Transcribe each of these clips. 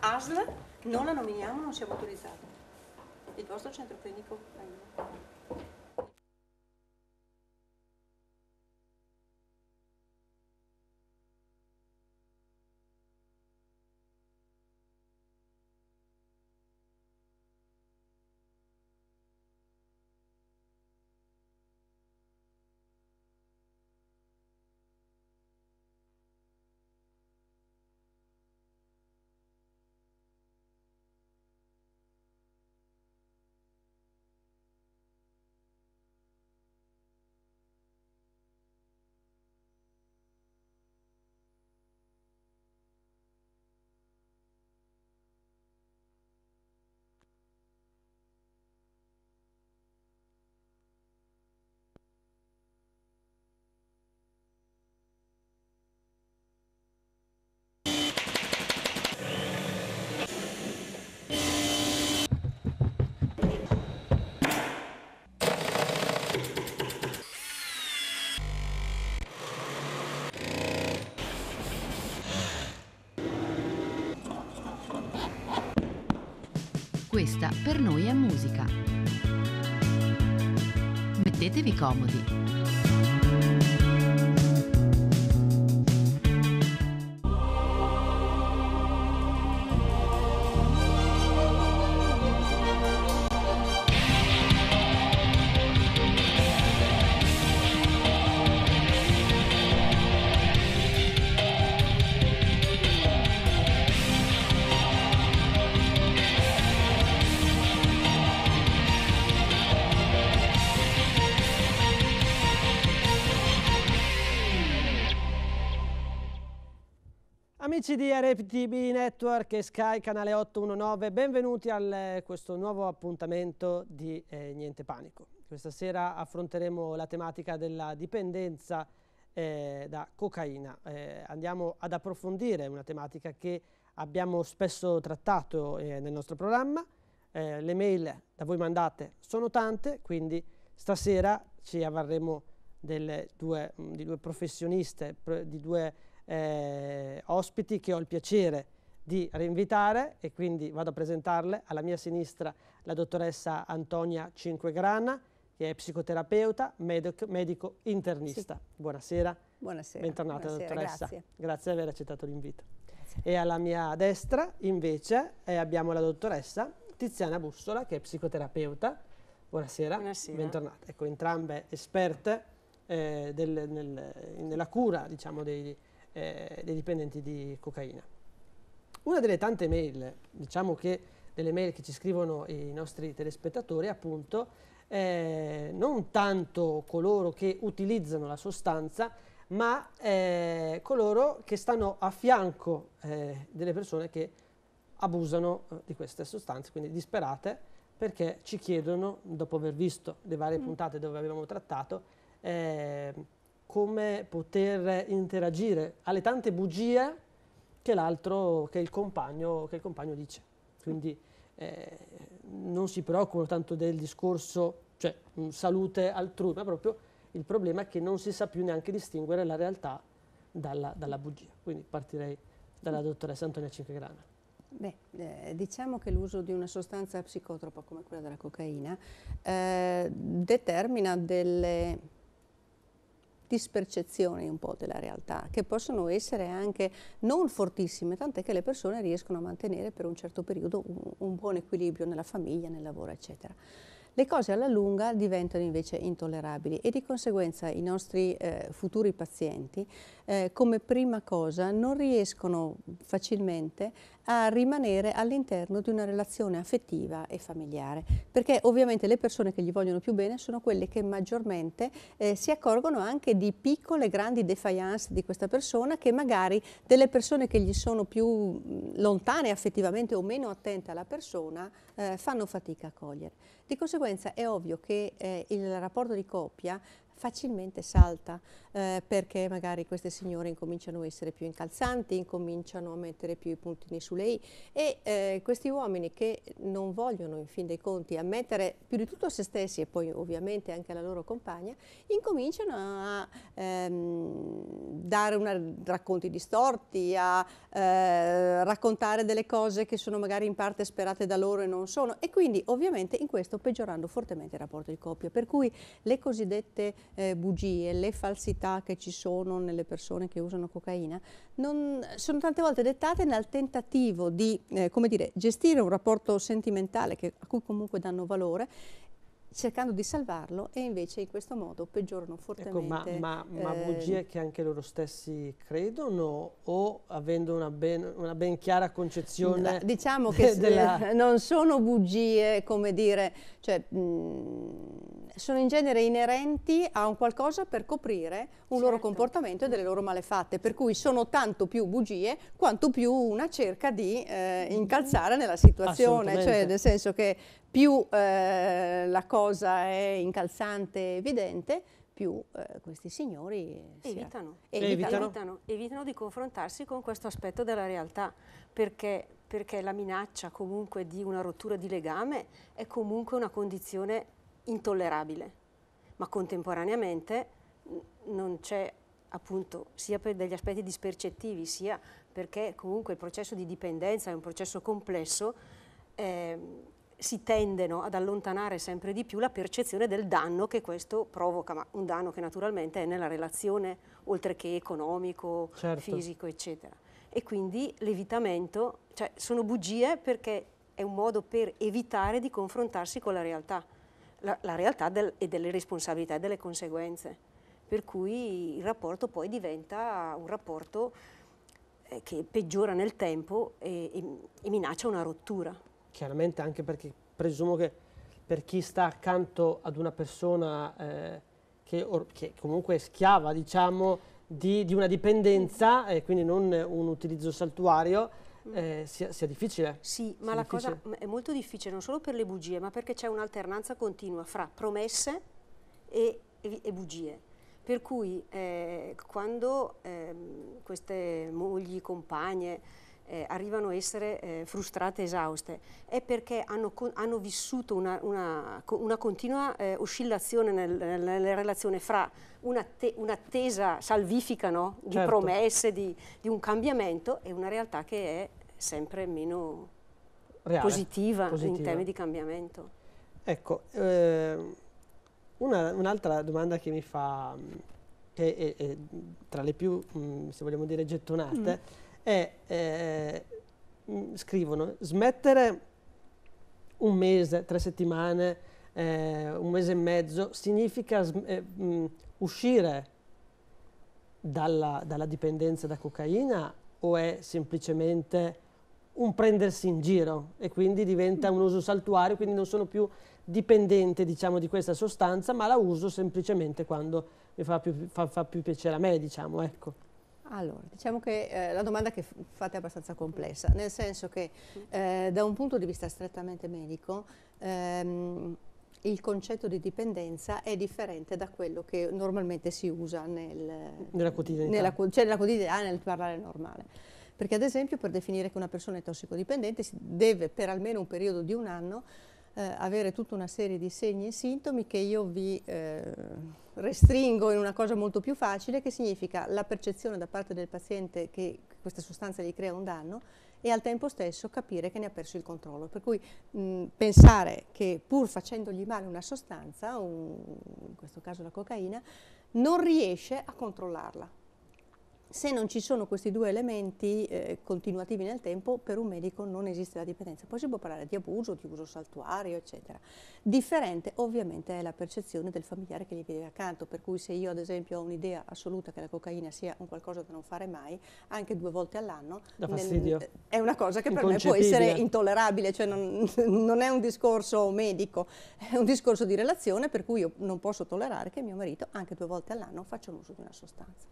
ASL non la nominiamo, non siamo autorizzati. Il vostro centro clinico aiuta. Questa per noi è musica. Mettetevi comodi. Amici di RPTB Network e Sky Canale 819, benvenuti a questo nuovo appuntamento di eh, Niente Panico. Questa sera affronteremo la tematica della dipendenza eh, da cocaina. Eh, andiamo ad approfondire una tematica che abbiamo spesso trattato eh, nel nostro programma. Eh, le mail da voi mandate sono tante, quindi stasera ci avvarremo due, di due professioniste, di due eh, ospiti che ho il piacere di rinvitare e quindi vado a presentarle. Alla mia sinistra la dottoressa Antonia Cinquegrana, che è psicoterapeuta, medico, medico internista. Sì. Buonasera. Buonasera. Bentornata Buonasera, dottoressa. Grazie. grazie di aver accettato l'invito. E alla mia destra invece eh, abbiamo la dottoressa Tiziana Bussola, che è psicoterapeuta. Buonasera. Buonasera. Bentornata. Ecco, entrambe esperte eh, del, nel, nella cura diciamo, dei, eh, dei dipendenti di cocaina. Una delle tante mail, diciamo che delle mail che ci scrivono i nostri telespettatori, appunto, eh, non tanto coloro che utilizzano la sostanza, ma eh, coloro che stanno a fianco eh, delle persone che abusano eh, di queste sostanze, quindi disperate, perché ci chiedono, dopo aver visto le varie mm. puntate dove avevamo trattato, eh, come poter interagire alle tante bugie che l'altro, che il compagno, che il compagno dice. Quindi eh, non si preoccupano tanto del discorso, cioè salute altrui, ma proprio il problema è che non si sa più neanche distinguere la realtà dalla, dalla bugia. Quindi partirei dalla dottoressa Antonia Cinquegrana. Beh, eh, diciamo che l'uso di una sostanza psicotropa come quella della cocaina eh, determina delle dispercezioni un po' della realtà, che possono essere anche non fortissime, tant'è che le persone riescono a mantenere per un certo periodo un, un buon equilibrio nella famiglia, nel lavoro, eccetera. Le cose alla lunga diventano invece intollerabili e di conseguenza i nostri eh, futuri pazienti eh, come prima cosa non riescono facilmente a rimanere all'interno di una relazione affettiva e familiare, perché ovviamente le persone che gli vogliono più bene sono quelle che maggiormente eh, si accorgono anche di piccole grandi defiance di questa persona che magari delle persone che gli sono più lontane affettivamente o meno attente alla persona eh, fanno fatica a cogliere. Di conseguenza è ovvio che eh, il rapporto di coppia facilmente salta eh, perché magari queste signore incominciano a essere più incalzanti, incominciano a mettere più i puntini su lei e eh, questi uomini che non vogliono in fin dei conti ammettere più di tutto a se stessi e poi ovviamente anche alla loro compagna, incominciano a ehm, dare una, racconti distorti, a eh, raccontare delle cose che sono magari in parte sperate da loro e non sono e quindi ovviamente in questo peggiorando fortemente il rapporto di coppia. Per cui le cosiddette eh, bugie, le falsità che ci sono nelle persone che usano cocaina non, sono tante volte dettate nel tentativo di eh, dire, gestire un rapporto sentimentale che, a cui comunque danno valore cercando di salvarlo e invece in questo modo peggiorano fortemente. Ecco, ma, ma, ma eh, bugie che anche loro stessi credono o avendo una ben, una ben chiara concezione? Diciamo che della... non sono bugie, come dire, cioè, mh, sono in genere inerenti a un qualcosa per coprire un certo. loro comportamento e delle loro malefatte, per cui sono tanto più bugie quanto più una cerca di eh, incalzare nella situazione, cioè nel senso che più eh, la cosa è incalzante e evidente, più eh, questi signori evitano. Evitano. Evitano. evitano di confrontarsi con questo aspetto della realtà, perché, perché la minaccia comunque di una rottura di legame è comunque una condizione intollerabile, ma contemporaneamente non c'è appunto sia per degli aspetti dispercettivi sia perché comunque il processo di dipendenza è un processo complesso, eh, si tendono ad allontanare sempre di più la percezione del danno che questo provoca, ma un danno che naturalmente è nella relazione oltre che economico, Certo. fisico, eccetera. E quindi l'evitamento, cioè sono bugie perché è un modo per evitare di confrontarsi con la realtà, la, la realtà del- e delle responsabilità e delle conseguenze. Per cui il rapporto poi diventa un rapporto eh, che peggiora nel tempo e, e- e minaccia una rottura. Chiaramente anche perché presumo che per chi sta accanto ad una persona eh, che, or- che comunque è schiava, diciamo, di, di una dipendenza e quindi non un utilizzo saltuario, eh, sia, sia difficile. Sì, ma Sì, la cosa è molto difficile non solo per le bugie, ma perché c'è un'alternanza continua fra promesse e, e- e bugie. Per cui eh, quando ehm, queste mogli, compagne eh, arrivano a essere eh, frustrate, esauste, è perché hanno, hanno vissuto una, una una continua eh, oscillazione nel- nel- nelle relazioni fra un'atte- un'attesa salvifica no? di Certo. promesse, di, di un cambiamento e una realtà che è sempre meno Reale. positiva, in positiva. termini di cambiamento. Ecco, ehm, una- un'altra domanda che mi fa, che è, è tra le più, mh, se vogliamo dire, gettonate, è, eh, mh, scrivono, smettere un mese, tre settimane, eh, un mese e mezzo, significa eh, mh, uscire dalla, dalla dipendenza da cocaina o è semplicemente un prendersi in giro e quindi diventa un uso saltuario, quindi non sono più dipendente diciamo, di questa sostanza, ma la uso semplicemente quando mi fa più, fa- fa più piacere a me, diciamo, ecco. Allora, diciamo che eh, la domanda che fate è abbastanza complessa, nel senso che eh, da un punto di vista strettamente medico ehm, il concetto di dipendenza è differente da quello che normalmente si usa nel, Nella quotidianità. nella, cioè nella quotidianità, nel parlare normale. Perché ad esempio per definire che una persona è tossicodipendente si deve per almeno un periodo di un anno eh, avere tutta una serie di segni e sintomi che io vi eh, restringo in una cosa molto più facile, che significa la percezione da parte del paziente che questa sostanza gli crea un danno e al tempo stesso capire che ne ha perso il controllo. Per cui mh, pensare che pur facendogli male una sostanza, un- in questo caso la cocaina, non riesce a controllarla. Se non ci sono questi due elementi eh, continuativi nel tempo, per un medico non esiste la dipendenza. Poi si può parlare di abuso, di uso saltuario, eccetera. Differente ovviamente è la percezione del familiare che gli vive accanto, per cui se io ad esempio ho un'idea assoluta che la cocaina sia un qualcosa da non fare mai, anche due volte all'anno, nel- è una cosa che per me può essere intollerabile, cioè non, non è un discorso medico, è un discorso di relazione per cui io non posso tollerare che mio marito anche due volte all'anno faccia un uso di una sostanza.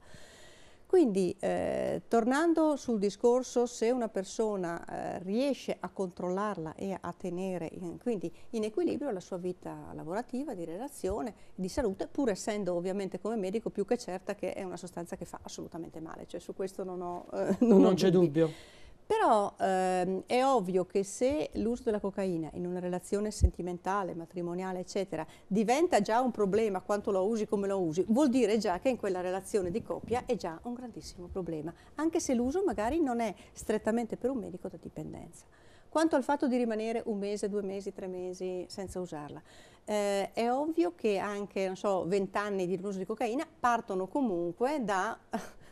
Quindi, eh, tornando sul discorso, se una persona eh, riesce a controllarla e a tenere in, quindi in equilibrio la sua vita lavorativa, di relazione, di salute, pur essendo ovviamente come medico più che certa che è una sostanza che fa assolutamente male, cioè su questo non, ho, eh, non Non c'è dubbi. dubbio. Però ehm, è ovvio che se l'uso della cocaina in una relazione sentimentale, matrimoniale, eccetera, diventa già un problema quanto lo usi, come lo usi, vuol dire già che in quella relazione di coppia è già un grandissimo problema, anche se l'uso magari non è strettamente per un medico da dipendenza. Quanto al fatto di rimanere un mese, due mesi, tre mesi senza usarla, eh, è ovvio che anche, non so, vent'anni di uso di cocaina partono comunque da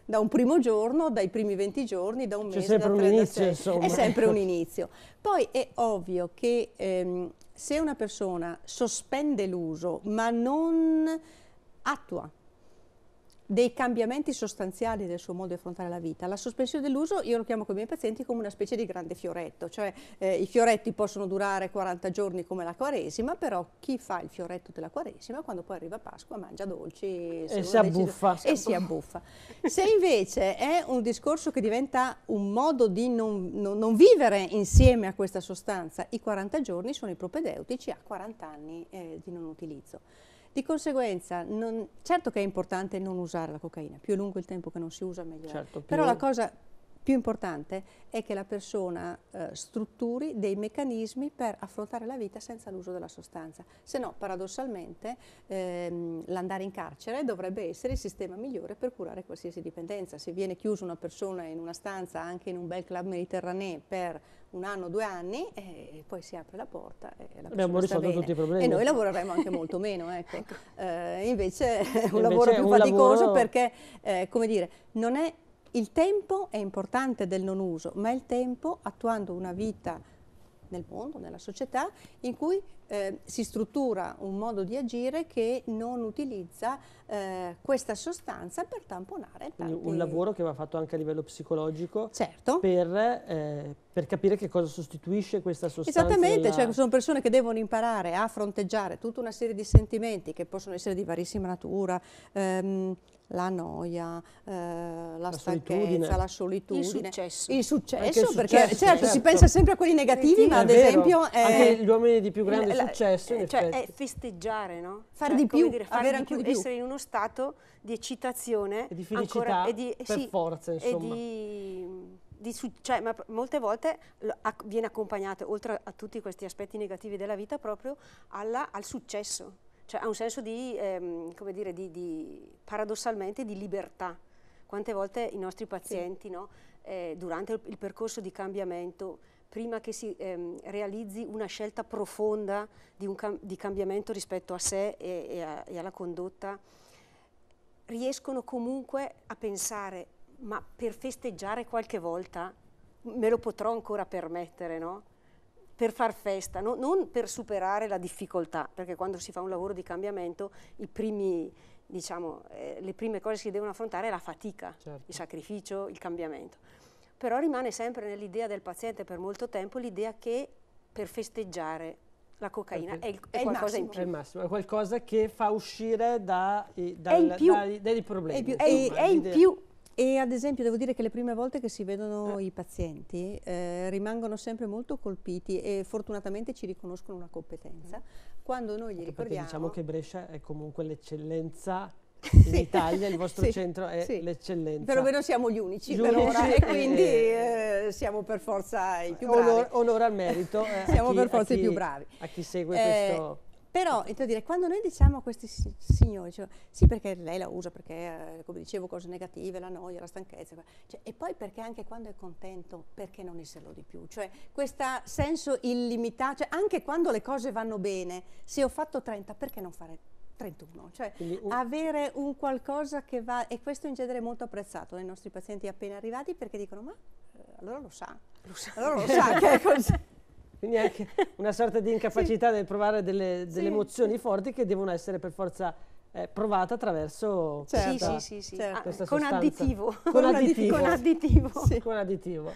da un primo giorno, dai primi 20 giorni, da un mese, C'è da un 3, inizio, insomma. È sempre un inizio. Poi è ovvio che ehm, se una persona sospende l'uso ma non attua dei cambiamenti sostanziali del suo modo di affrontare la vita. La sospensione dell'uso io lo chiamo con i miei pazienti come una specie di grande fioretto, cioè eh, i fioretti possono durare 40 giorni come la quaresima, però chi fa il fioretto della quaresima quando poi arriva Pasqua mangia dolci E si abbuffa. decide- e si abbuffa. Se invece è un discorso che diventa un modo di non, non- non vivere insieme a questa sostanza, i 40 giorni sono i propedeutici a 40 anni eh, di non utilizzo. Di conseguenza, non- certo che è importante non usare la cocaina, più è lungo il tempo che non si usa meglio è. Certo, Però la cosa più importante è che la persona eh, strutturi dei meccanismi per affrontare la vita senza l'uso della sostanza. Se no, paradossalmente, ehm, l'andare in carcere dovrebbe essere il sistema migliore per curare qualsiasi dipendenza. Se viene chiusa una persona in una stanza, anche in un bel club mediterraneo, per un anno, due anni, e poi si apre la porta e la Abbiamo risolto tutti i problemi. E noi lavoreremo anche molto meno. Ecco. Eh, invece è un Invece lavoro più faticoso lavoro- perché, eh, come dire, non è il tempo è importante del non uso, ma il tempo attuando una vita nel mondo, nella società, in cui eh, si struttura un modo di agire che non utilizza eh, questa sostanza per tamponare tanti- un lavoro che va fatto anche a livello psicologico Certo. per, eh, per capire che cosa sostituisce questa sostanza. Esattamente, della- cioè sono persone che devono imparare a fronteggiare tutta una serie di sentimenti che possono essere di varissima natura, ehm, la noia, eh, la, La stanchezza, solitudine. la solitudine, Il successo. il successo, il perché successo, certo, si certo. pensa sempre a quelli negativi, Sì, ma ad esempio eh, anche gli uomini di più grande La- successo, in cioè, effetti. è festeggiare, no? Fare Cioè, di più, dire, fare avere di anche più, di più. essere in uno stato di eccitazione E di felicità ancora, e di, eh, per sì, forza, insomma. E di, cioè, ma molte volte viene accompagnato, oltre a tutti questi aspetti negativi della vita, proprio alla- al successo, cioè ha un senso di, ehm, come dire, di, di- paradossalmente di libertà. Quante volte i nostri pazienti, no, eh, durante il, il percorso di cambiamento, prima che si ehm, realizzi una scelta profonda di, un cam- di cambiamento rispetto a sé e, e a- e alla condotta, riescono comunque a pensare, ma per festeggiare qualche volta me lo potrò ancora permettere, no? Per far festa, no? non per superare la difficoltà, perché quando si fa un lavoro di cambiamento, i primi, diciamo, eh, le prime cose che si devono affrontare è la fatica, Certo. il sacrificio, il cambiamento. Però rimane sempre nell'idea del paziente per molto tempo l'idea che per festeggiare la cocaina Perché è, il- è è qualcosa in massimo. È più. il massimo, è qualcosa che fa uscire da, È dal- più. dai, dai problemi. È più- È, in- insomma, è in più. E ad esempio devo dire che le prime volte che si vedono i pazienti eh, rimangono sempre molto colpiti e fortunatamente ci riconoscono una competenza. Quando noi gli Anche perché ricordiamo... diciamo che Brescia è comunque l'eccellenza in Sì. Italia, il vostro Sì, centro è sì. l'eccellenza. Perlomeno siamo gli unici, Gli per unici, ora eh, e quindi eh, eh, siamo per forza i più bravi. Onor- onore al merito. eh, Siamo chi- per forza i chi- più bravi. A chi segue Eh, questo... Però, dire, quando noi diciamo a questi si- signori, cioè, sì perché lei la usa, perché, eh, come dicevo, cose negative, la noia, la stanchezza, cioè, e poi perché anche quando è contento, perché non esserlo di più? Cioè, questo senso illimitato, cioè, anche quando le cose vanno bene, se ho fatto 30, perché non fare 31? Cioè, un- avere un qualcosa che va, e questo in genere è molto apprezzato dai nostri pazienti appena arrivati, perché dicono, ma eh, allora lo sa, allora lo sa che è così. Quindi anche una sorta di incapacità nel provare delle, delle Sì, emozioni forti che devono essere per forza eh, provate attraverso Certo. Sì, questa- sì, sì, sì. certo. Ah, con sostanza. additivo. Con additivo. Con additivo. Sì. con additivo.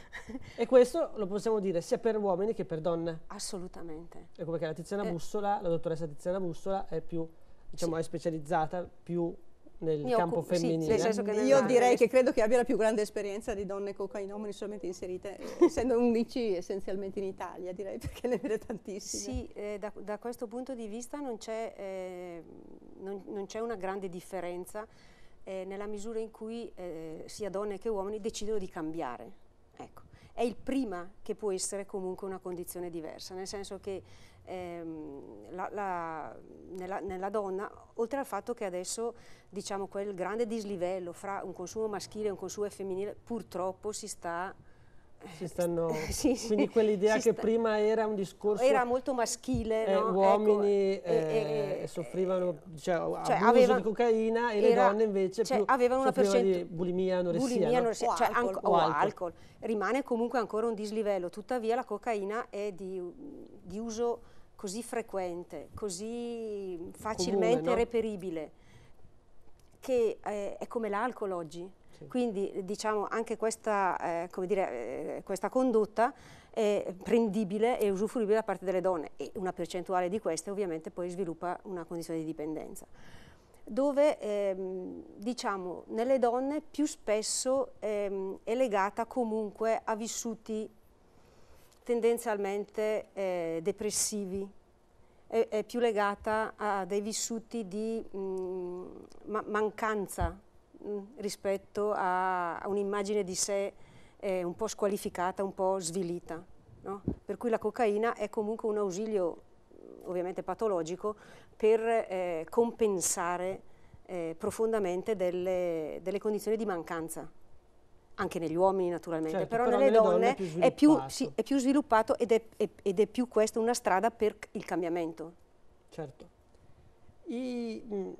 E questo lo possiamo dire sia per uomini che per donne. Assolutamente. Ecco perché la Tiziana Eh. Bussola, la dottoressa Tiziana Bussola è più, diciamo, è specializzata più nel Mi campo occupo- sì, femminile. nel senso che Io direi che credo che abbia la più grande esperienza di donne cocainomani solamente inserite, eh, essendo unici essenzialmente in Italia, direi, perché ne vede tantissime. Sì, eh, da, da questo punto di vista non c'è, eh, non- non c'è una grande differenza eh, nella misura in cui eh, sia donne che uomini decidono di cambiare. Ecco. è il prima che può essere comunque una condizione diversa, nel senso che ehm, la, la, nella, nella, donna, oltre al fatto che adesso diciamo quel grande dislivello fra un consumo maschile e un consumo femminile purtroppo si sta si stanno, sì, quindi quell'idea che sta, prima era un discorso era molto maschile eh, no? uomini ecco, eh, eh, soffrivano cioè, cioè aveva, di cocaina e era, le donne invece cioè, avevano una percentuale di bulimia anoressia, bulimia, no? anoressia o, cioè, alcol, o, o alcol. alcol. rimane comunque ancora un dislivello tuttavia la cocaina è di, di uso così frequente così facilmente Comune, no? reperibile che è, è come l'alcol oggi. Quindi diciamo anche questa, eh, dire, eh, questa condotta è prendibile e usufruibile da parte delle donne e una percentuale di queste ovviamente poi sviluppa una condizione di dipendenza. Dove ehm, diciamo nelle donne più spesso ehm, è legata comunque a vissuti tendenzialmente eh, depressivi, è, è, più legata a dei vissuti di mh, ma mancanza Mm, rispetto a, a un'immagine di sé eh, un po' squalificata, un po' svilita. No? Per cui la cocaina è comunque un ausilio mm, ovviamente patologico per eh, compensare eh, profondamente delle, delle, condizioni di mancanza, anche negli uomini naturalmente, certo, però, però, nelle, donne, donne è, più è, più, sì, è, più sviluppato ed è, ed è, più questa una strada per il cambiamento. Certo. I, mh, mm,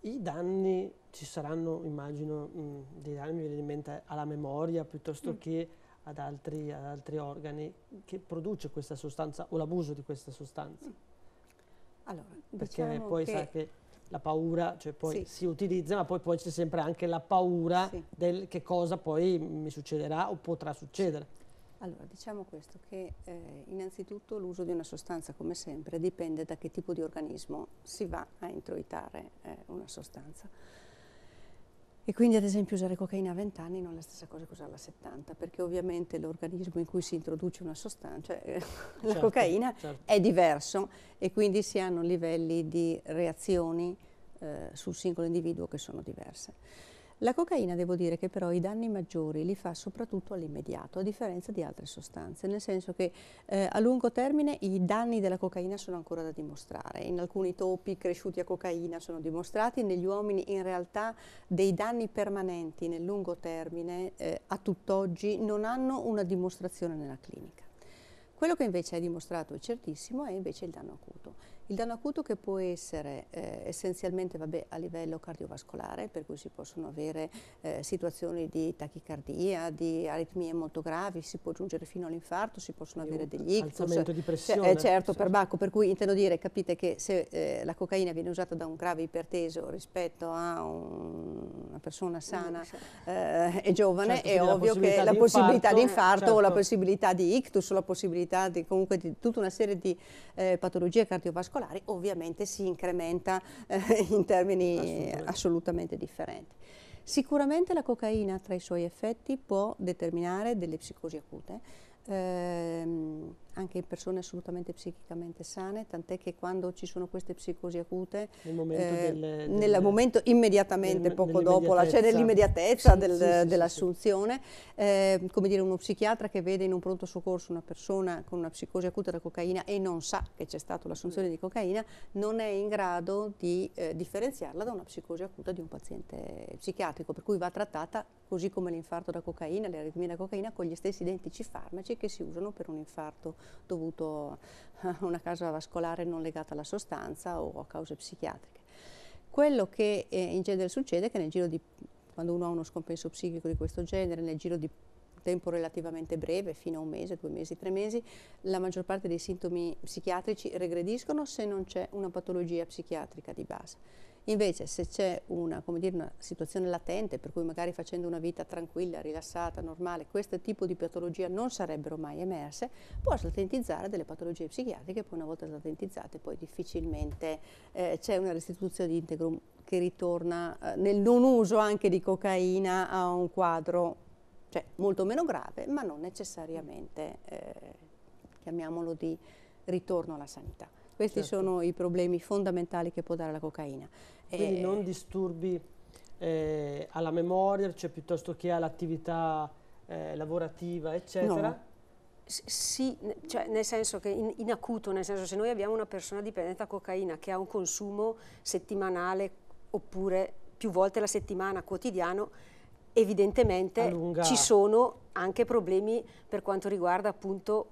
i danni ci saranno, immagino, mh, mm, dei danni, mi viene in mente, alla memoria piuttosto mm. che ad altri, ad altri, organi che produce questa sostanza o l'abuso di questa sostanza. Allora, Perché diciamo poi che sa che la paura, cioè poi sì. si utilizza, ma poi, poi c'è sempre anche la paura sì. del che cosa poi mi succederà o potrà succedere. Allora, diciamo questo, che eh, innanzitutto l'uso di una sostanza, come sempre, dipende da che tipo di organismo si va a introitare eh, una sostanza. E quindi ad esempio usare cocaina a 20 anni non è la stessa cosa che usarla a 70, perché ovviamente l'organismo in cui si introduce una sostanza, cioè eh, la certo, cocaina, certo. è diverso e quindi si hanno livelli di reazioni eh, sul singolo individuo che sono diverse. La cocaina devo dire che però i danni maggiori li fa soprattutto all'immediato, a differenza di altre sostanze, nel senso che eh, a lungo termine i danni della cocaina sono ancora da dimostrare. In alcuni topi cresciuti a cocaina sono dimostrati, negli uomini in realtà dei danni permanenti nel lungo termine eh, a tutt'oggi non hanno una dimostrazione nella clinica. Quello che invece è dimostrato e certissimo è invece il danno acuto. Il danno acuto che può essere eh, essenzialmente vabbè, a livello cardiovascolare, per cui si possono avere eh, situazioni di tachicardia, di aritmie molto gravi, si può giungere fino all'infarto, si possono avere degli ictus. di pressione. Cioè, eh, certo, sì. per bacco, per cui intendo dire, capite che se eh, la cocaina viene usata da un grave iperteso rispetto a un, una persona sana eh, e giovane, certo, è ovvio che la possibilità di infarto certo. o la certo. possibilità di ictus o la possibilità di comunque di tutta una serie di eh, patologie cardiovascolari cardiovascolari ovviamente si incrementa eh, in termini assolutamente. assolutamente differenti. Sicuramente la cocaina tra i suoi effetti può determinare delle psicosi acute, ehm, anche in persone assolutamente psichicamente sane, tant'è che quando ci sono queste psicosi acute, nel momento, eh, delle, delle, nel momento immediatamente nel, poco dopo, cioè nell'immediatezza. sì, del, sì, sì, dell'assunzione, eh, come dire uno psichiatra che vede in un pronto soccorso una persona con una psicosi acuta da cocaina e non sa che c'è stata l'assunzione di cocaina, non è in grado di eh, differenziarla da una psicosi acuta di un paziente psichiatrico, per cui va trattata così come l'infarto da cocaina, le aritmie da cocaina, con gli stessi identici farmaci che si usano per un infarto dovuto a una causa vascolare non legata alla sostanza o a cause psichiatriche. Quello che eh, in genere succede è che nel giro di, quando uno ha uno scompenso psichico di questo genere, nel giro di tempo relativamente breve, fino a un mese, due mesi, tre mesi, la maggior parte dei sintomi psichiatrici regrediscono se non c'è una patologia psichiatrica di base. Invece se c'è una, dire, una, situazione latente, per cui magari facendo una vita tranquilla, rilassata, normale, questo tipo di patologia non sarebbero mai emerse, può slatentizzare delle patologie psichiatriche, poi una volta slatentizzate poi difficilmente eh, c'è una restituzione di integrum che ritorna eh, nel non uso anche di cocaina a un quadro cioè, molto meno grave, ma non necessariamente, eh, chiamiamolo di ritorno alla sanità. Questi certo. sono i problemi fondamentali che può dare la cocaina. Quindi e non disturbi eh, alla memoria, cioè piuttosto che all'attività eh, lavorativa, eccetera. No. Sì, cioè nel senso che in, in, acuto, nel senso se noi abbiamo una persona dipendente da cocaina che ha un consumo settimanale oppure più volte la settimana quotidiano, evidentemente Allunga. ci sono anche problemi per quanto riguarda appunto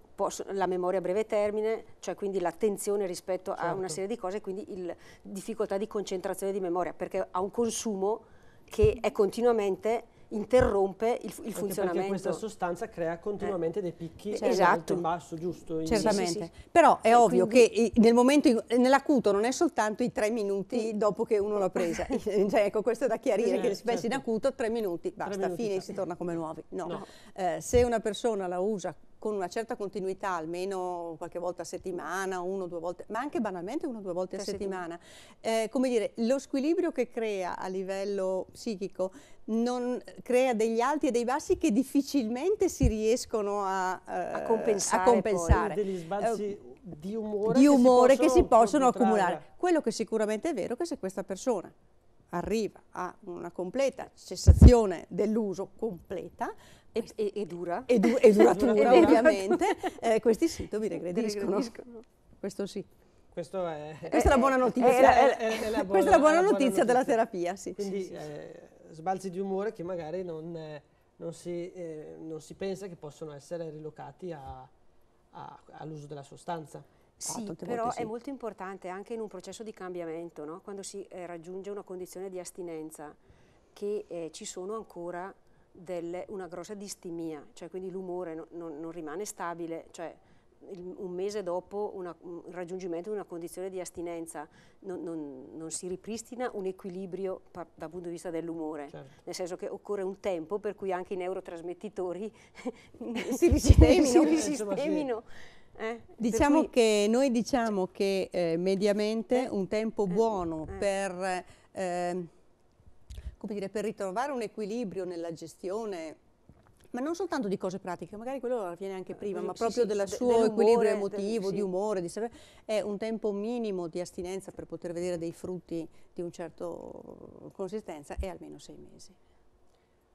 la memoria a breve termine, cioè quindi l'attenzione rispetto certo. a una certo. serie di cose, quindi il, difficoltà di concentrazione di memoria, perché ha un consumo che è continuamente interrompe il, il funzionamento. Perché questa sostanza crea continuamente eh. dei picchi certo. esatto. in basso, giusto? Certamente. Sì, sì, sì. Però è e ovvio quindi... che nel momento, nell'acuto non è soltanto i tre minuti dopo che uno l'ha presa. cioè, ecco, questo è da chiarire, eh, che spesso certo. in acuto tre minuti, basta, tre minuti, fine, si torna come nuovi. No. no. Eh, se una persona la usa con una certa continuità, almeno qualche volta a settimana, uno o due volte, ma anche banalmente uno o due volte a settimana. Eh, come dire, lo squilibrio che crea a livello psichico non crea degli alti e dei bassi che difficilmente si riescono a, eh, a compensare. A compensare. degli sbalzi eh, di umore, di umore che si possono, che si possono accumulare. Quello che sicuramente è vero è che se questa persona arriva a una completa cessazione dell'uso completa, e, e, e, dura. E, du e duratura, ovviamente, eh, questi sintomi regrediscono. regrediscono. Questo sì. Questo è, Questa è la buona notizia, è, è, è la buona, Questa è la buona, notizia, notizia, della terapia, sì. Quindi sì, sì. Eh, sbalzi di umore che magari non, eh, non, si, eh, non, si, pensa che possono essere rilocati all'uso della sostanza. Sì, ah, però sì. è molto importante anche in un processo di cambiamento, no? quando si eh, raggiunge una condizione di astinenza, che eh, ci sono ancora delle, una grossa distimia, cioè quindi l'umore no, non, non, rimane stabile, cioè il, un mese dopo una, un raggiungimento di una condizione di astinenza non, non, non si ripristina un equilibrio pa, dal punto di vista dell'umore, certo. nel senso che occorre un tempo per cui anche i neurotrasmettitori si risistemino. si risistemino. Eh? Diciamo cui... che noi diciamo che eh, mediamente eh, un tempo eh, buono eh. per eh, come dire, per ritrovare un equilibrio nella gestione ma non soltanto di cose pratiche, magari quello avviene anche prima, ma proprio sì, del suo equilibrio emotivo, del, sì. di umore, di è un tempo minimo di astinenza per poter vedere dei frutti di un certo consistenza è almeno sei mesi.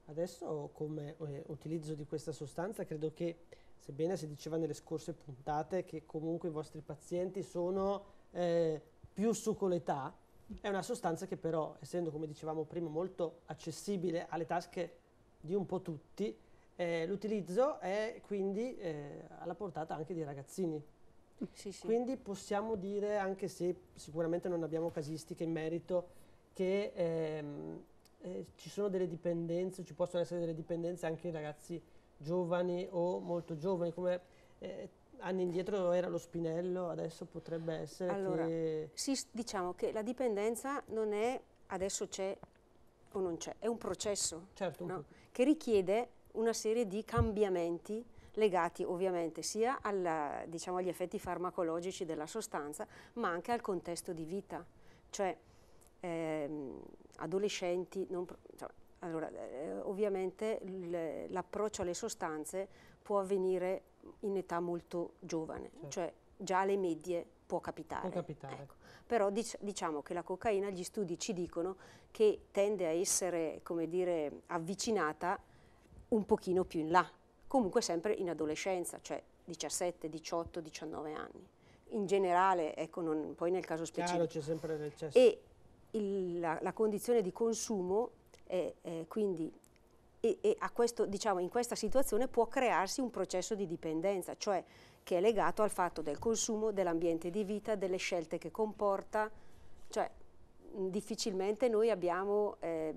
Adesso come eh, utilizzo di questa sostanza credo che, sebbene si diceva nelle scorse puntate che comunque i vostri pazienti sono eh, più su con l'età, è una sostanza che però, essendo come dicevamo prima molto accessibile alle tasche di un po' tutti, eh, l'utilizzo è quindi eh, alla portata anche dei ragazzini. Sì, sì. Quindi possiamo dire, anche se sicuramente non abbiamo casistiche in merito, che ehm, eh, ci sono delle dipendenze, ci possono essere delle dipendenze anche in ragazzi giovani o molto giovani, come eh, anni indietro era lo spinello, adesso potrebbe essere allora, che... Sì, diciamo che la dipendenza non è adesso c'è o non c'è, è un processo certo, un no? che richiede una serie di cambiamenti legati ovviamente sia alla, diciamo, agli effetti farmacologici della sostanza, ma anche al contesto di vita. Cioè, ehm, adolescenti, non, cioè, allora, eh, ovviamente l'approccio alle sostanze può avvenire in età molto giovane, certo. cioè già alle medie può capitare. Può capitare. Ecco. Però dic diciamo che la cocaina, gli studi ci dicono che tende a essere, come dire, avvicinata un pochino più in là, comunque sempre in adolescenza, cioè 17, 18, 19 anni. In generale, ecco, non, poi nel caso specifico. Chiaro, c'è sempre l'eccesso. E il, la, la, condizione di consumo è, è quindi e, e questo, diciamo, in questa situazione può crearsi un processo di dipendenza, cioè che è legato al fatto del consumo, dell'ambiente di vita, delle scelte che comporta, cioè difficilmente noi abbiamo eh,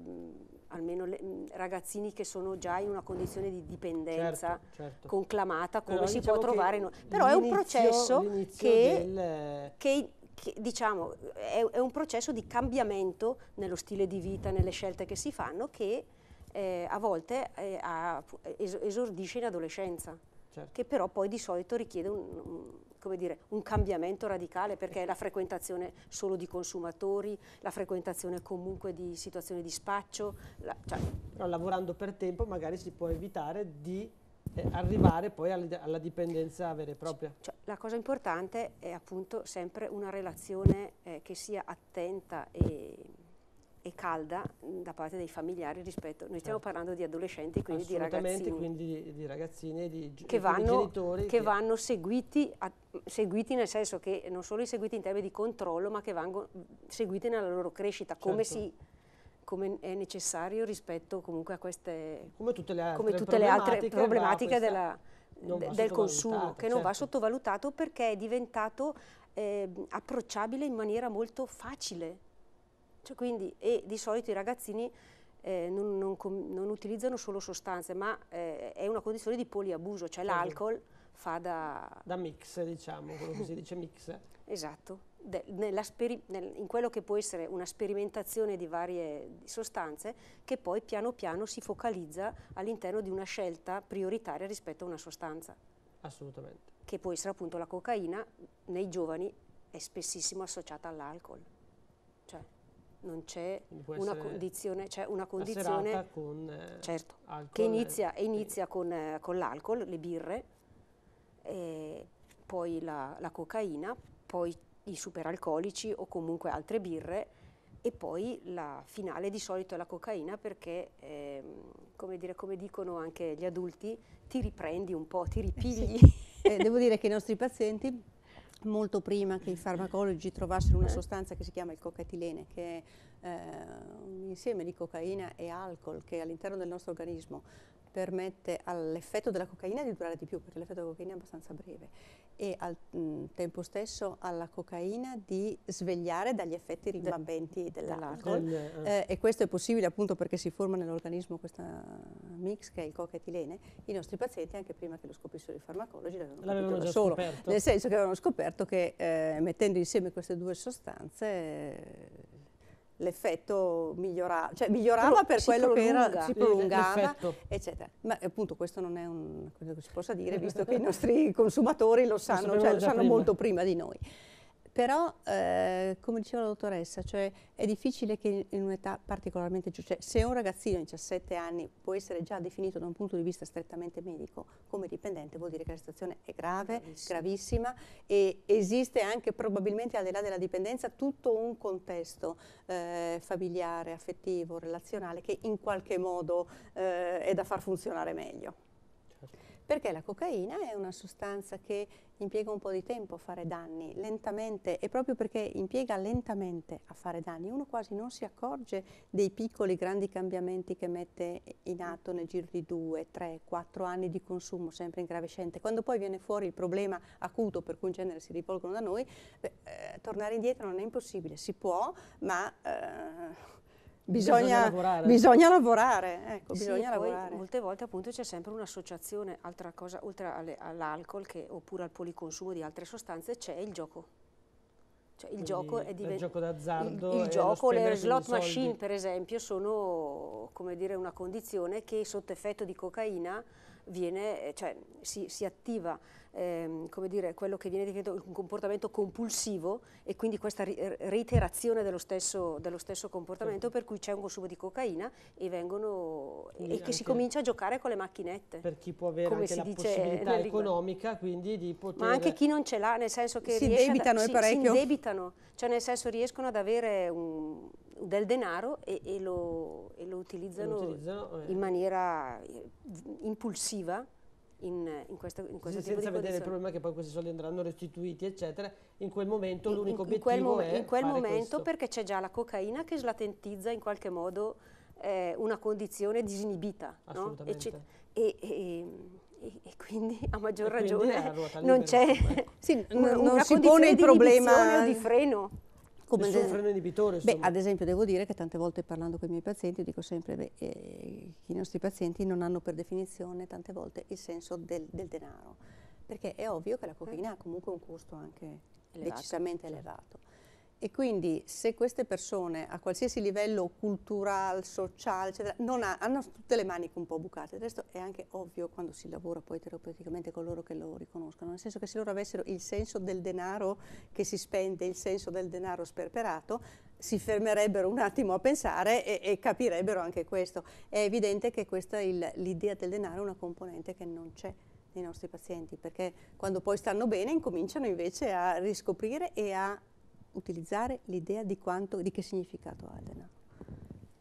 almeno le, ragazzini che sono già in una condizione di dipendenza certo, certo. conclamata come Però si diciamo può trovare in... Però è un processo che, del... che che, diciamo, è, è, un processo di cambiamento nello stile di vita, nelle scelte che si fanno, che eh, a volte eh, a, es esordisce in adolescenza, certo. che però poi di solito richiede un, un, dire, un, cambiamento radicale perché è la frequentazione solo di consumatori, la frequentazione comunque di situazioni di spaccio. La, cioè. Però lavorando per tempo magari si può evitare di eh, arrivare poi alla, alla, dipendenza vera e propria. Cioè, la cosa importante è appunto sempre una relazione eh, che sia attenta e e calda da parte dei familiari rispetto, noi stiamo certo. parlando di adolescenti, quindi di ragazzini. quindi di, ragazzini e di, che vanno, genitori. Che, che vanno seguiti, a, seguiti, nel senso che non solo seguiti in termini di controllo, ma che vanno seguiti nella loro crescita, certo. come, si, come è necessario rispetto comunque a queste... Come tutte le altre, come tutte le altre problematiche della, del consumo, che non certo. va sottovalutato perché è diventato eh, approcciabile in maniera molto facile cioè quindi, e di solito i ragazzini eh, non, non, non, utilizzano solo sostanze, ma eh, è una condizione di poliabuso, cioè certo. l'alcol fa da... Da mix, diciamo, quello che si dice mix. Esatto, De, nel, in quello che può essere una sperimentazione di varie sostanze che poi piano piano si focalizza all'interno di una scelta prioritaria rispetto a una sostanza. Assolutamente. Che può essere appunto la cocaina, nei giovani è spessissimo associata all'alcol. Non c'è una condizione, c'è una condizione con, eh, certo, che inizia, inizia con, eh, con l'alcol, le birre, poi la, la, cocaina, poi i superalcolici o comunque altre birre e poi la finale di solito è la cocaina perché, eh, come, dire, come dicono anche gli adulti, ti riprendi un po', ti ripigli. Sì. Eh, devo dire che i nostri pazienti molto prima che i farmacologi trovassero una sostanza che si chiama il cocaetilene, che è eh, un insieme di cocaina e alcol che all'interno del nostro organismo permette all'effetto della cocaina di durare di più, perché l'effetto della cocaina è abbastanza breve, e al mh, mm, tempo stesso alla cocaina di svegliare dagli effetti rimbambenti De, dell'alcol. Del, eh. e questo è possibile appunto perché si forma nell'organismo questa mix che è il cocaetilene. I nostri pazienti, anche prima che lo scoprissero i farmacologi, l'avevano da solo, scoperto. nel senso che avevano scoperto che eh, mettendo insieme queste due sostanze eh, l'effetto migliorava, cioè migliorava Pro, per quello che era, si prolungava, eccetera. Ma appunto questo non è un, cosa che si possa dire, visto che i nostri consumatori lo sanno, cioè, lo sanno prima. molto prima di noi. Però, eh, come diceva la dottoressa, cioè, è difficile che in un'età particolarmente giovane, cioè, se un ragazzino di 17 anni può essere già definito da un punto di vista strettamente medico come dipendente, vuol dire che la situazione è grave, gravissima, gravissima e esiste anche probabilmente al di là della dipendenza tutto un contesto eh, familiare, affettivo, relazionale che in qualche modo eh, è da far funzionare meglio. Perché la cocaina è una sostanza che impiega un po' di tempo a fare danni, lentamente, e proprio perché impiega lentamente a fare danni, uno quasi non si accorge dei piccoli, grandi cambiamenti che mette in atto nel giro di due, tre, quattro anni di consumo, sempre ingravescente. Quando poi viene fuori il problema acuto per cui in genere si rivolgono da noi, beh, eh, tornare indietro non è impossibile, si può, ma... Eh, Bisogna, lavorare. Bisogna lavorare, ecco, sì, bisogna lavorare. Molte volte appunto c'è sempre un'associazione, altra cosa, oltre all'alcol oppure al policonsumo di altre sostanze, c'è il gioco. Cioè il gioco è diventato... Il gioco d'azzardo. Il, il gioco, le slot machine per esempio sono come dire, una condizione che sotto effetto di cocaina viene, cioè, si, si attiva ehm, come dire, quello che viene definito un comportamento compulsivo e quindi questa reiterazione dello stesso, dello stesso comportamento per cui c'è un consumo di cocaina e, vengono, e che si comincia a giocare con le macchinette. Per chi può avere anche la possibilità economica quindi di poter... Ma anche chi non ce l'ha, nel senso che si indebitano a, si, si indebitano, cioè nel senso riescono ad avere un, del denaro e, e, lo, e lo, utilizzano, lo utilizzano eh. in maniera eh, impulsiva in, in questo, in questo sì, tipo senza vedere il problema che poi questi soldi andranno restituiti eccetera in quel momento l'unico obiettivo quel è in quel momento questo. perché c'è già la cocaina che slatentizza in qualche modo eh, una condizione disinibita assolutamente no? e, e, e, e, quindi a maggior ragione non c'è ecco. sì, una, non una si pone il problema di freno come Nessun freno inibitore? Beh, ad esempio devo dire che tante volte parlando con i miei pazienti dico sempre che eh, i nostri pazienti non hanno per definizione tante volte il senso del, del denaro, perché è ovvio che la cocaina ha comunque un costo anche elevato, decisamente certo. elevato. E quindi se queste persone a qualsiasi livello culturale, sociale, eccetera, ha, hanno tutte le maniche un po' bucate, del resto è anche ovvio quando si lavora poi terapeuticamente con loro che lo riconoscono, nel senso che se loro avessero il senso del denaro che si spende, il senso del denaro sperperato, si fermerebbero un attimo a pensare e, e capirebbero anche questo. È evidente che questa l'idea del denaro è una componente che non c'è nei nostri pazienti, perché quando poi stanno bene incominciano invece a riscoprire e a utilizzare l'idea di, quanto, di che significato ha il denaro.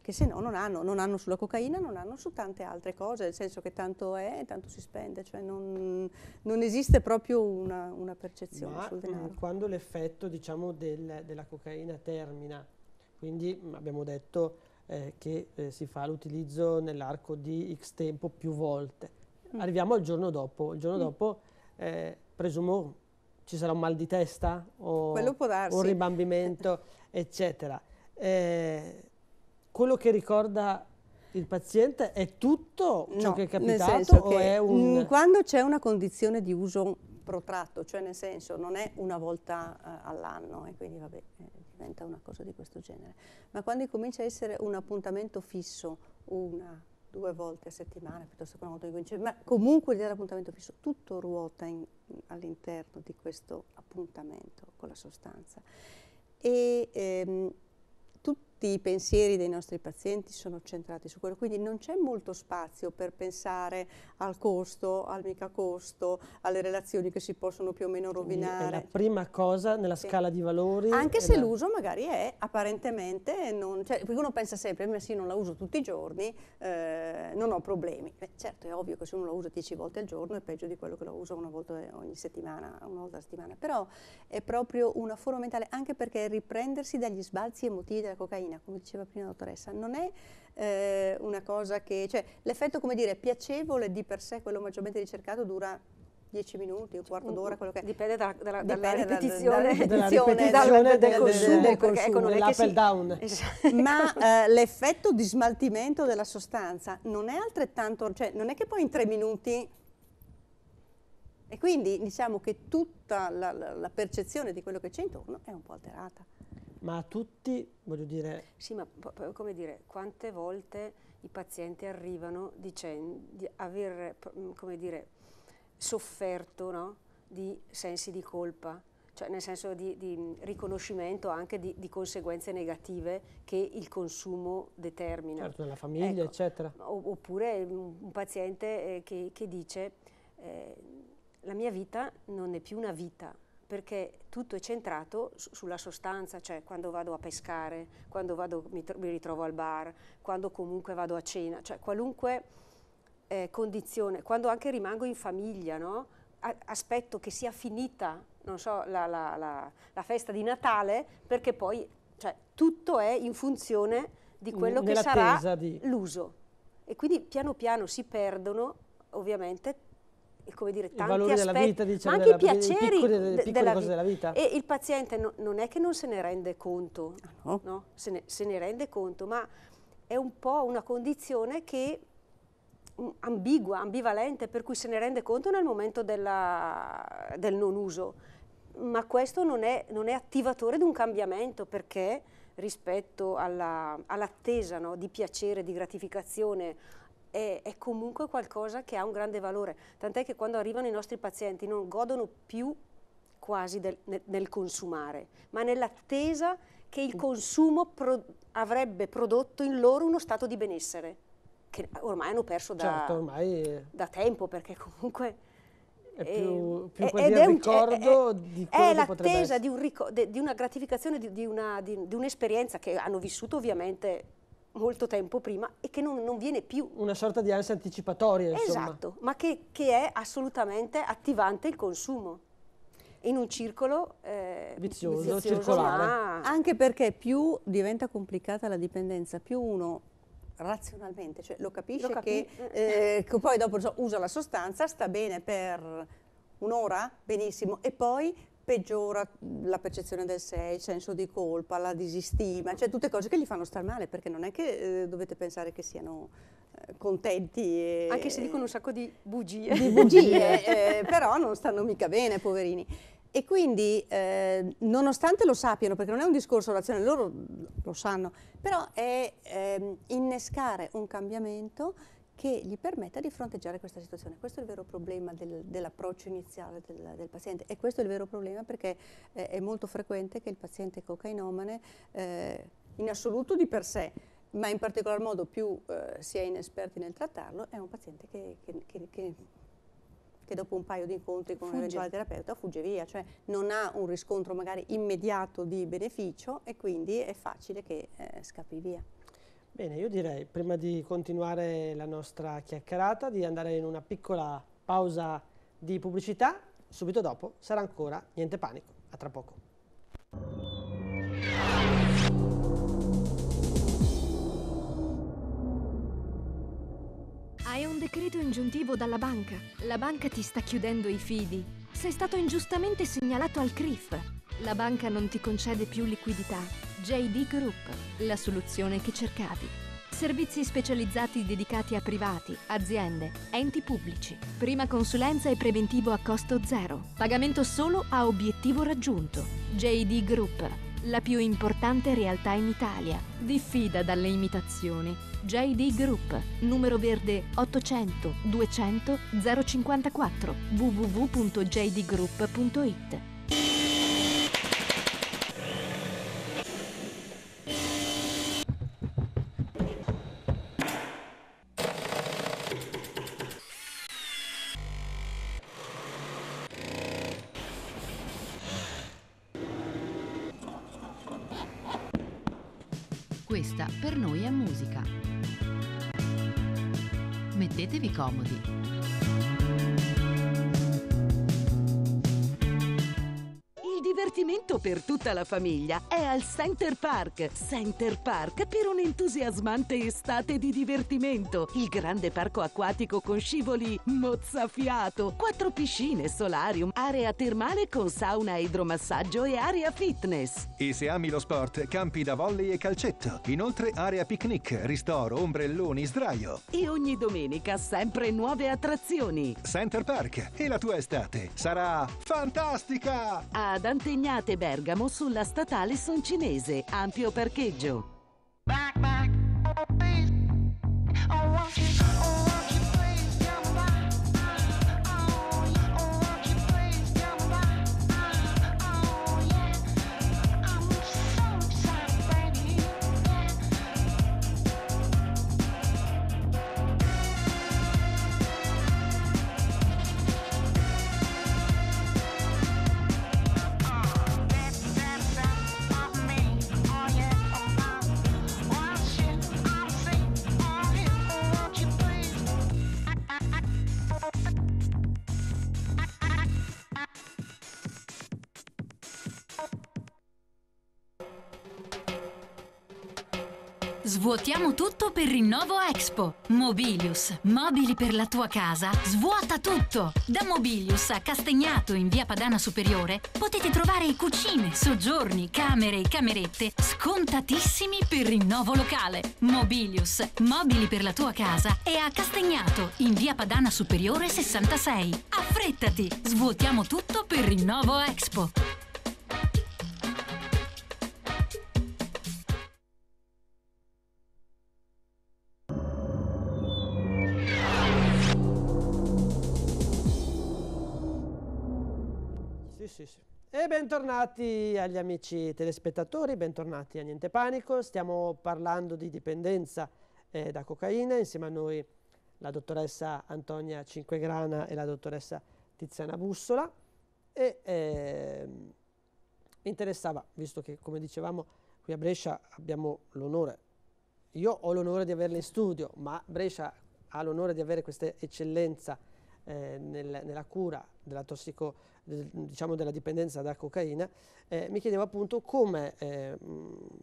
che se no non hanno, non hanno sulla cocaina, non hanno su tante altre cose, nel senso che tanto è e tanto si spende, cioè non, non esiste proprio una, una percezione Ma sul mh, denaro. quando l'effetto diciamo, del- della cocaina termina, quindi mh, abbiamo detto eh, che eh, si fa l'utilizzo nell'arco di X tempo più volte, Mm. arriviamo al giorno dopo, il giorno Mm. dopo eh, presumo ci sarà un mal di testa o un ribambimento, eccetera. Eh, quello che ricorda il paziente è tutto ciò No, che è capitato o che, è un... quando c'è una condizione di uso protratto, cioè nel senso non è una volta eh, all'anno e quindi vabbè, eh, diventa una cosa di questo genere, ma quando comincia a essere un appuntamento fisso, una, due volte a settimana, piuttosto che una volta di quindici, ma comunque l'idea dell'appuntamento fisso, tutto ruota in- all'interno di questo appuntamento con la sostanza. E ehm, tutti i pensieri dei nostri pazienti sono centrati su quello, quindi non c'è molto spazio per pensare al costo, al mica costo, alle relazioni che si possono più o meno Quindi È la rovinare. prima cosa nella Sì. scala di valori. Anche se la- l'uso magari è apparentemente, non, cioè, uno pensa sempre, ma sì, non la uso tutti i giorni, eh, non ho problemi. Beh, certo, è ovvio che se uno la usa 10 volte al giorno è peggio di quello che la usa una volta ogni settimana, una volta alla settimana, però è proprio una forma mentale, anche perché riprendersi dagli sbalzi emotivi della cocaina, come diceva prima la dottoressa, non è eh, una cosa che, cioè l'effetto, come dire, piacevole di per sé, quello maggiormente ricercato, dura 10 minuti, un quarto d'ora, quello che. Dipende da- dalla, Dipende dalla da- ripetizione, dalla ripetizione, del, consumo, del ecco, che dell'up and down. Esatto. Ma eh, l'effetto di smaltimento della sostanza non è altrettanto, cioè non è che poi in tre minuti e quindi diciamo che tutta la, la- la percezione di quello che c'è intorno è un po' alterata. Ma a tutti, voglio dire, Sì, ma come dire, quante volte i pazienti arrivano dicendo di aver, mm, come dire, sofferto no, di sensi di colpa, cioè nel senso di, di, mm, riconoscimento anche di, di conseguenze negative che il consumo determina. certo, nella famiglia, Ecco. eccetera. Oppure un, un paziente eh, che, che dice eh, la mia vita non è più una vita perché tutto è centrato su- sulla sostanza, cioè quando vado a pescare, quando vado, mi, mi ritrovo al bar, quando comunque vado a cena, cioè qualunque eh, condizione, quando anche rimango in famiglia, no? A- aspetto che sia finita, non so, la, la- la- la festa di Natale perché poi cioè, tutto è in funzione di quello che sarà di... l'uso. E quindi piano piano si perdono, ovviamente, come dire, I tanti valori della aspetti, vita, diciamo, ma anche i della- dei piaceri piccoli- delle della cose vita. della vita. E il paziente no- non è che non se ne rende conto, no? no? Se, ne, se ne rende conto, ma è un po' una condizione che mm, ambigua, ambivalente, per cui se ne rende conto nel momento della- del non uso. Ma questo non è, non è attivatore di un cambiamento perché rispetto alla- all'attesa no, di piacere, di gratificazione, è, è comunque qualcosa che ha un grande valore. Tant'è che quando arrivano i nostri pazienti non godono più quasi del- nel, nel consumare, ma nell'attesa che il consumo pro- avrebbe prodotto in loro uno stato di benessere, che ormai hanno perso da, Certo, ormai è, da tempo, perché comunque... è più, più eh, quasi ed è un- ricordo è- di è l'attesa di, un rico- de- di una gratificazione, di, di una- di un'esperienza che hanno vissuto ovviamente molto tempo prima e che non, non viene più. Una sorta di ansia anticipatoria, insomma. Esatto, ma che, che è assolutamente attivante il consumo. In un circolo eh, Vizioso, circolare. ma- Anche perché più diventa complicata la dipendenza, più uno razionalmente, cioè lo capisce Lo capi- che, eh, che poi dopo usa la sostanza, sta bene per un'ora, benissimo, e poi peggiora la percezione del sé, il senso di colpa, la disistima, cioè tutte cose che gli fanno star male, perché non è che eh, dovete pensare che siano eh, contenti. E, anche se dicono un sacco di bugie. di bugie, eh, però non stanno mica bene, poverini. E quindi, eh, nonostante lo sappiano, perché non è un discorso razionale, loro lo sanno, però è ehm, innescare un cambiamento che gli permetta di fronteggiare questa situazione. Questo è il vero problema del- dell'approccio iniziale del, del paziente e questo è il vero problema perché eh, è molto frequente che il paziente cocainomane, eh, in assoluto di per sé, ma in particolar modo più eh, si è inesperti nel trattarlo, è un paziente che, che- che- che- dopo un paio di incontri con un Fugge. eventuale terapeuta fugge via, cioè non ha un riscontro magari immediato di beneficio e quindi è facile che eh, scappi via. Bene, io direi, prima di continuare la nostra chiacchierata, di andare in una piccola pausa di pubblicità. Subito dopo sarà ancora Niente Panico. A tra poco. Hai un decreto ingiuntivo dalla banca. La banca ti sta chiudendo i fidi. Sei stato ingiustamente segnalato al CRIF. La banca non ti concede più liquidità. JD Group, la soluzione che cercavi. Servizi specializzati dedicati a privati, aziende, enti pubblici. Prima consulenza e preventivo a costo zero. Pagamento solo a obiettivo raggiunto. JD Group, la più importante realtà in Italia. Diffida dalle imitazioni. JD Group, numero verde 800 200 054 www.jdgroup.it tutta la famiglia è al Center Park. Center Park per un'entusiasmante estate di divertimento. Il grande parco acquatico con scivoli mozzafiato, quattro piscine, solarium, area termale con sauna idromassaggio e area fitness. E se ami lo sport, campi da volley e calcetto. Inoltre area picnic, ristoro, ombrelloni, sdraio. E ogni domenica sempre nuove attrazioni. Center Park e la tua estate sarà fantastica! Ad Antegnate Bergamo sulla statale Soncinese. Ampio parcheggio. Tutto per Rinnovo Expo. Mobilius, mobili per la tua casa, svuota tutto. Da Mobilius a Castagnato in via Padana Superiore potete trovare cucine, soggiorni, camere e camerette scontatissimi per rinnovo locale. Mobilius, mobili per la tua casa è a Castagnato in via Padana Superiore 66. Affrettati, svuotiamo tutto per Rinnovo Expo. Sì, sì, sì. E bentornati agli amici telespettatori, bentornati a Niente Panico. Stiamo parlando di dipendenza eh, da cocaina, insieme a noi la dottoressa Antonia Cinquegrana e la dottoressa Tiziana Bussola. E ehm, mi interessava, visto che come dicevamo qui a Brescia abbiamo l'onore, io ho l'onore di averla in studio, ma Brescia ha l'onore di avere questa eccellenza eh, nel- nella cura della tossico, diciamo della dipendenza da cocaina, eh, mi chiedevo appunto come eh,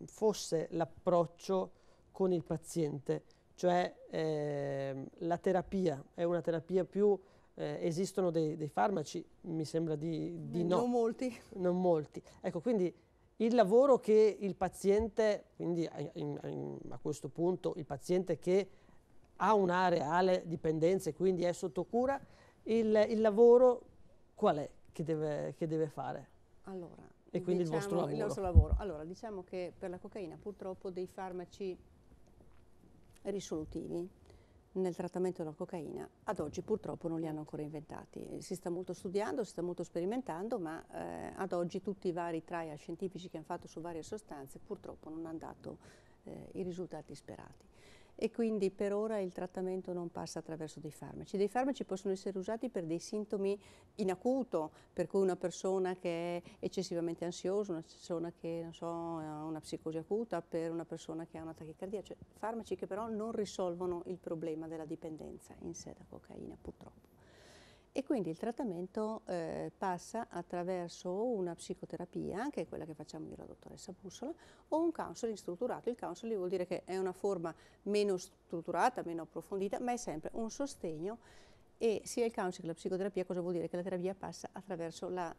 fosse l'approccio con il paziente, cioè ehm, la terapia, è una terapia più, eh, esistono dei, dei farmaci, mi sembra di, di no Non molti. non molti. Ecco, quindi il lavoro che il paziente, quindi a, in- a questo punto il paziente che ha una reale dipendenza e quindi è sotto cura, il, il lavoro qual è che deve, che deve fare? Allora, E quindi il vostro diciamo, lavoro. nostro lavoro. Allora, diciamo che per la cocaina purtroppo dei farmaci risolutivi nel trattamento della cocaina ad oggi purtroppo non li hanno ancora inventati. Si sta molto studiando, si sta molto sperimentando, ma eh, ad oggi tutti i vari trial scientifici che hanno fatto su varie sostanze purtroppo non hanno dato eh, i risultati sperati. E quindi per ora il trattamento non passa attraverso dei farmaci. Dei farmaci possono essere usati per dei sintomi in acuto, per cui una persona che è eccessivamente ansiosa, una persona che so, ha una psicosi acuta, per una persona che ha una tachicardia, cioè farmaci che però non risolvono il problema della dipendenza in sé da cocaina purtroppo. E quindi il trattamento eh, passa attraverso una psicoterapia, che è quella che facciamo io la dottoressa Bussola, o un counseling strutturato. Il counseling vuol dire che è una forma meno strutturata, meno approfondita, ma è sempre un sostegno e sia il counseling che la psicoterapia cosa vuol dire? Che la terapia passa attraverso la,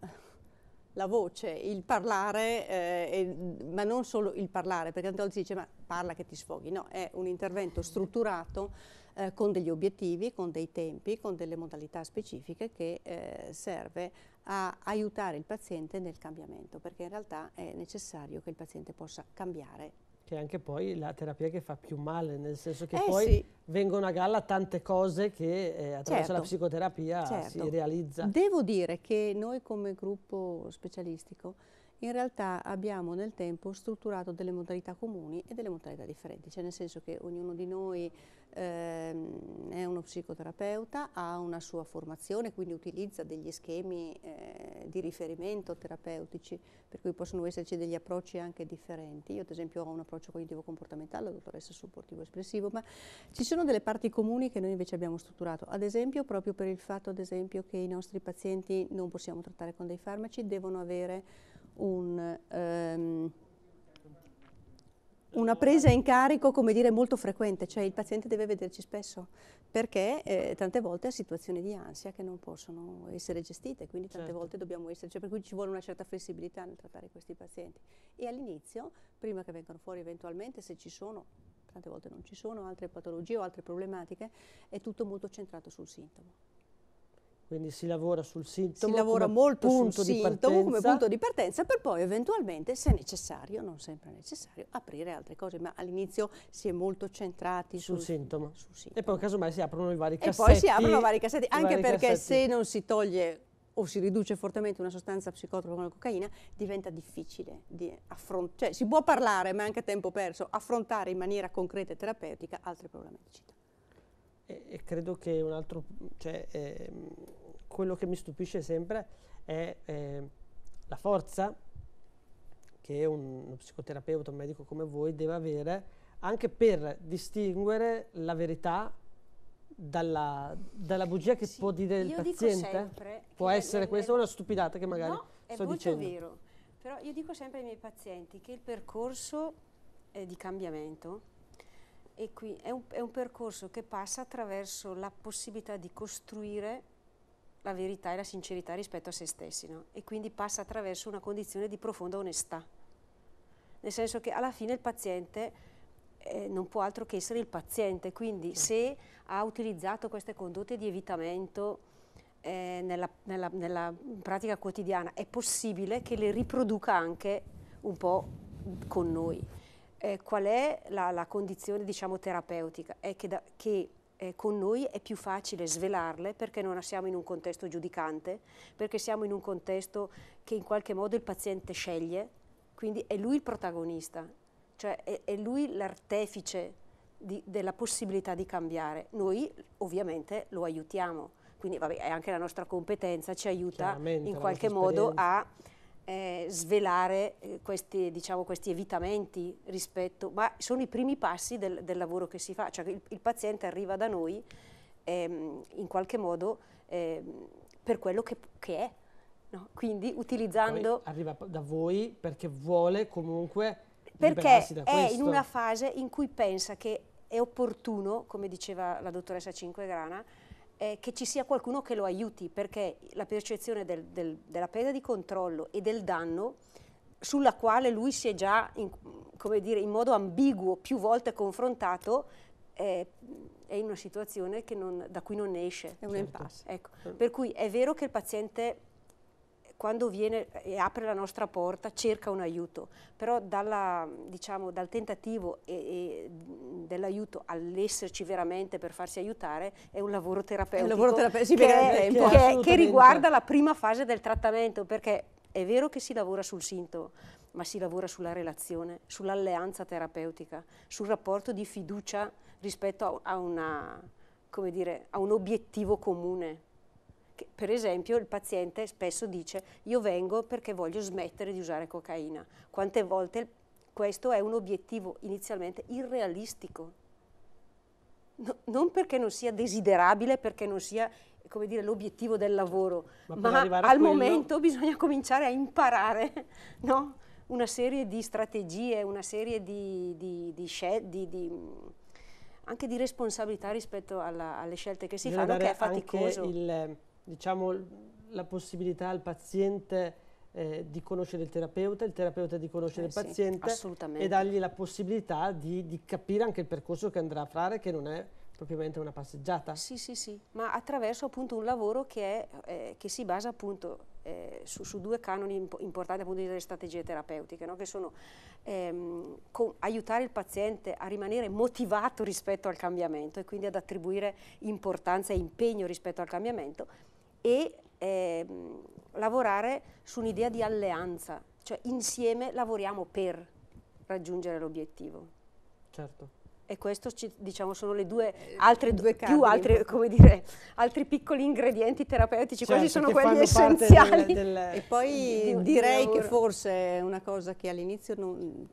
la voce, il parlare, eh, e, ma non solo il parlare, perché tante volte si dice ma parla che ti sfoghi, no, è un intervento strutturato eh, con degli obiettivi, con dei tempi, con delle modalità specifiche che eh, serve a aiutare il paziente nel cambiamento, perché in realtà è necessario che il paziente possa cambiare che è anche poi la terapia che fa più male, nel senso che eh poi sì. vengono a galla tante cose che eh, attraverso Certo, la psicoterapia certo. si realizza. Devo dire che noi come gruppo specialistico in realtà abbiamo nel tempo strutturato delle modalità comuni e delle modalità differenti, cioè nel senso che ognuno di noi ehm, è uno psicoterapeuta, ha una sua formazione, quindi utilizza degli schemi eh, di riferimento terapeutici, per cui possono esserci degli approcci anche differenti. Io ad esempio ho un approccio cognitivo-comportamentale, la dottoressa supportivo espressivo, ma ci sono delle parti comuni che noi invece abbiamo strutturato, ad esempio proprio per il fatto esempio, che i nostri pazienti non possiamo trattare con dei farmaci, devono avere un, ehm, una presa in carico, come dire, molto frequente, cioè il paziente deve vederci spesso, perché eh, tante volte ha situazioni di ansia che non possono essere gestite, quindi tante Certo. volte dobbiamo essere, cioè per cui ci vuole una certa flessibilità nel trattare questi pazienti. E all'inizio, prima che vengano fuori eventualmente, se ci sono, tante volte non ci sono, altre patologie o altre problematiche, è tutto molto centrato sul sintomo. Quindi si lavora sul sintomo Si lavora molto sul sintomo come punto di partenza per poi eventualmente, se necessario, non sempre necessario, aprire altre cose, ma all'inizio si è molto centrati sul sul, sintomo. sul E sintomo. poi casomai si aprono i vari E cassetti. poi si aprono vari cassetti, i anche vari perché cassetti. se non si toglie o si riduce fortemente una sostanza psicotropa come la cocaina, diventa difficile di affrontare, cioè si può parlare, ma è anche tempo perso, affrontare in maniera concreta e terapeutica altri problemi di città. E, e credo che un altro, cioè, ehm, quello che mi stupisce sempre è ehm, la forza che un, uno psicoterapeuta, un medico come voi deve avere anche per distinguere la verità dalla, dalla bugia che Sì, può dire il paziente. sempre Può essere nel- questa una stupidata che magari no, è sto molto dicendo. vero. Però io dico sempre ai miei pazienti che il percorso eh, di cambiamento e qui è, un, è un percorso che passa attraverso la possibilità di costruire la verità e la sincerità rispetto a se stessi, no? E quindi passa attraverso una condizione di profonda onestà. Nel senso che alla fine il paziente eh, non può altro che essere il paziente, quindi se ha utilizzato queste condotte di evitamento eh, nella, nella- nella pratica quotidiana, è possibile che le riproduca anche un po' con noi. Eh, qual è la, la condizione diciamo terapeutica? È che, da- che, eh, con noi è più facile svelarle perché non siamo in un contesto giudicante, perché siamo in un contesto che in qualche modo il paziente sceglie, quindi è lui il protagonista, cioè è, è lui l'artefice di- della possibilità di cambiare. Noi ovviamente lo aiutiamo, quindi vabbè, è anche la nostra competenza, ci aiuta in qualche modo a eh, svelare eh, questi, diciamo, questi evitamenti rispetto, ma sono i primi passi del, del lavoro che si fa, cioè il, il paziente arriva da noi ehm, in qualche modo ehm, per quello che, che è, no? quindi Poi utilizzando... arriva p- da voi perché vuole comunque perché è questo. in una fase in cui pensa che è opportuno, come diceva la dottoressa Cinquegrana, eh, che ci sia qualcuno che lo aiuti, perché la percezione del- del- della perdita di controllo e del danno, sulla quale lui si è già, in, come dire, in modo ambiguo più volte confrontato, eh, è in una situazione che non- da cui non ne esce. È un impasse. Ecco, per cui è vero che il paziente quando viene e apre la nostra porta cerca un aiuto, però dalla, diciamo, dal tentativo dell'aiuto all'esserci veramente per farsi aiutare è un lavoro terapeutico, lavoro terapeutico, che, che- che riguarda la prima fase del trattamento, perché è vero che si lavora sul sintomo, ma si lavora sulla relazione, sull'alleanza terapeutica, sul rapporto di fiducia rispetto a, una, dire, a un obiettivo comune. Per esempio il paziente spesso dice io vengo perché voglio smettere di usare cocaina. Quante volte questo è un obiettivo inizialmente irrealistico. No, non perché non sia desiderabile, perché non sia come dire, l'obiettivo del lavoro, ma, ma al quello... momento bisogna cominciare a imparare no? una serie di strategie, una serie di, di, di, di, anche di responsabilità rispetto alla, alle scelte che si fanno, che è faticoso. Il, diciamo, la possibilità al paziente eh, di conoscere il terapeuta, il terapeuta di conoscere eh, il paziente sì, e dargli la possibilità di, di, capire anche il percorso che andrà a fare, che non è propriamente una passeggiata. Sì, sì, sì, ma attraverso appunto un lavoro che, è, eh, che si basa appunto eh, su, su, due canoni imp importanti appunto delle strategie terapeutiche, no? che sono ehm, aiutare il paziente a rimanere motivato rispetto al cambiamento e quindi ad attribuire importanza e impegno rispetto al cambiamento e ehm, lavorare su un'idea di alleanza, cioè insieme lavoriamo per raggiungere l'obiettivo. Certo e questi diciamo, sono le due eh, altre due più altre, dire, altri piccoli ingredienti terapeutici, certo, quasi sono quelli essenziali. Del, del, e poi di, direi di che forse è una cosa che all'inizio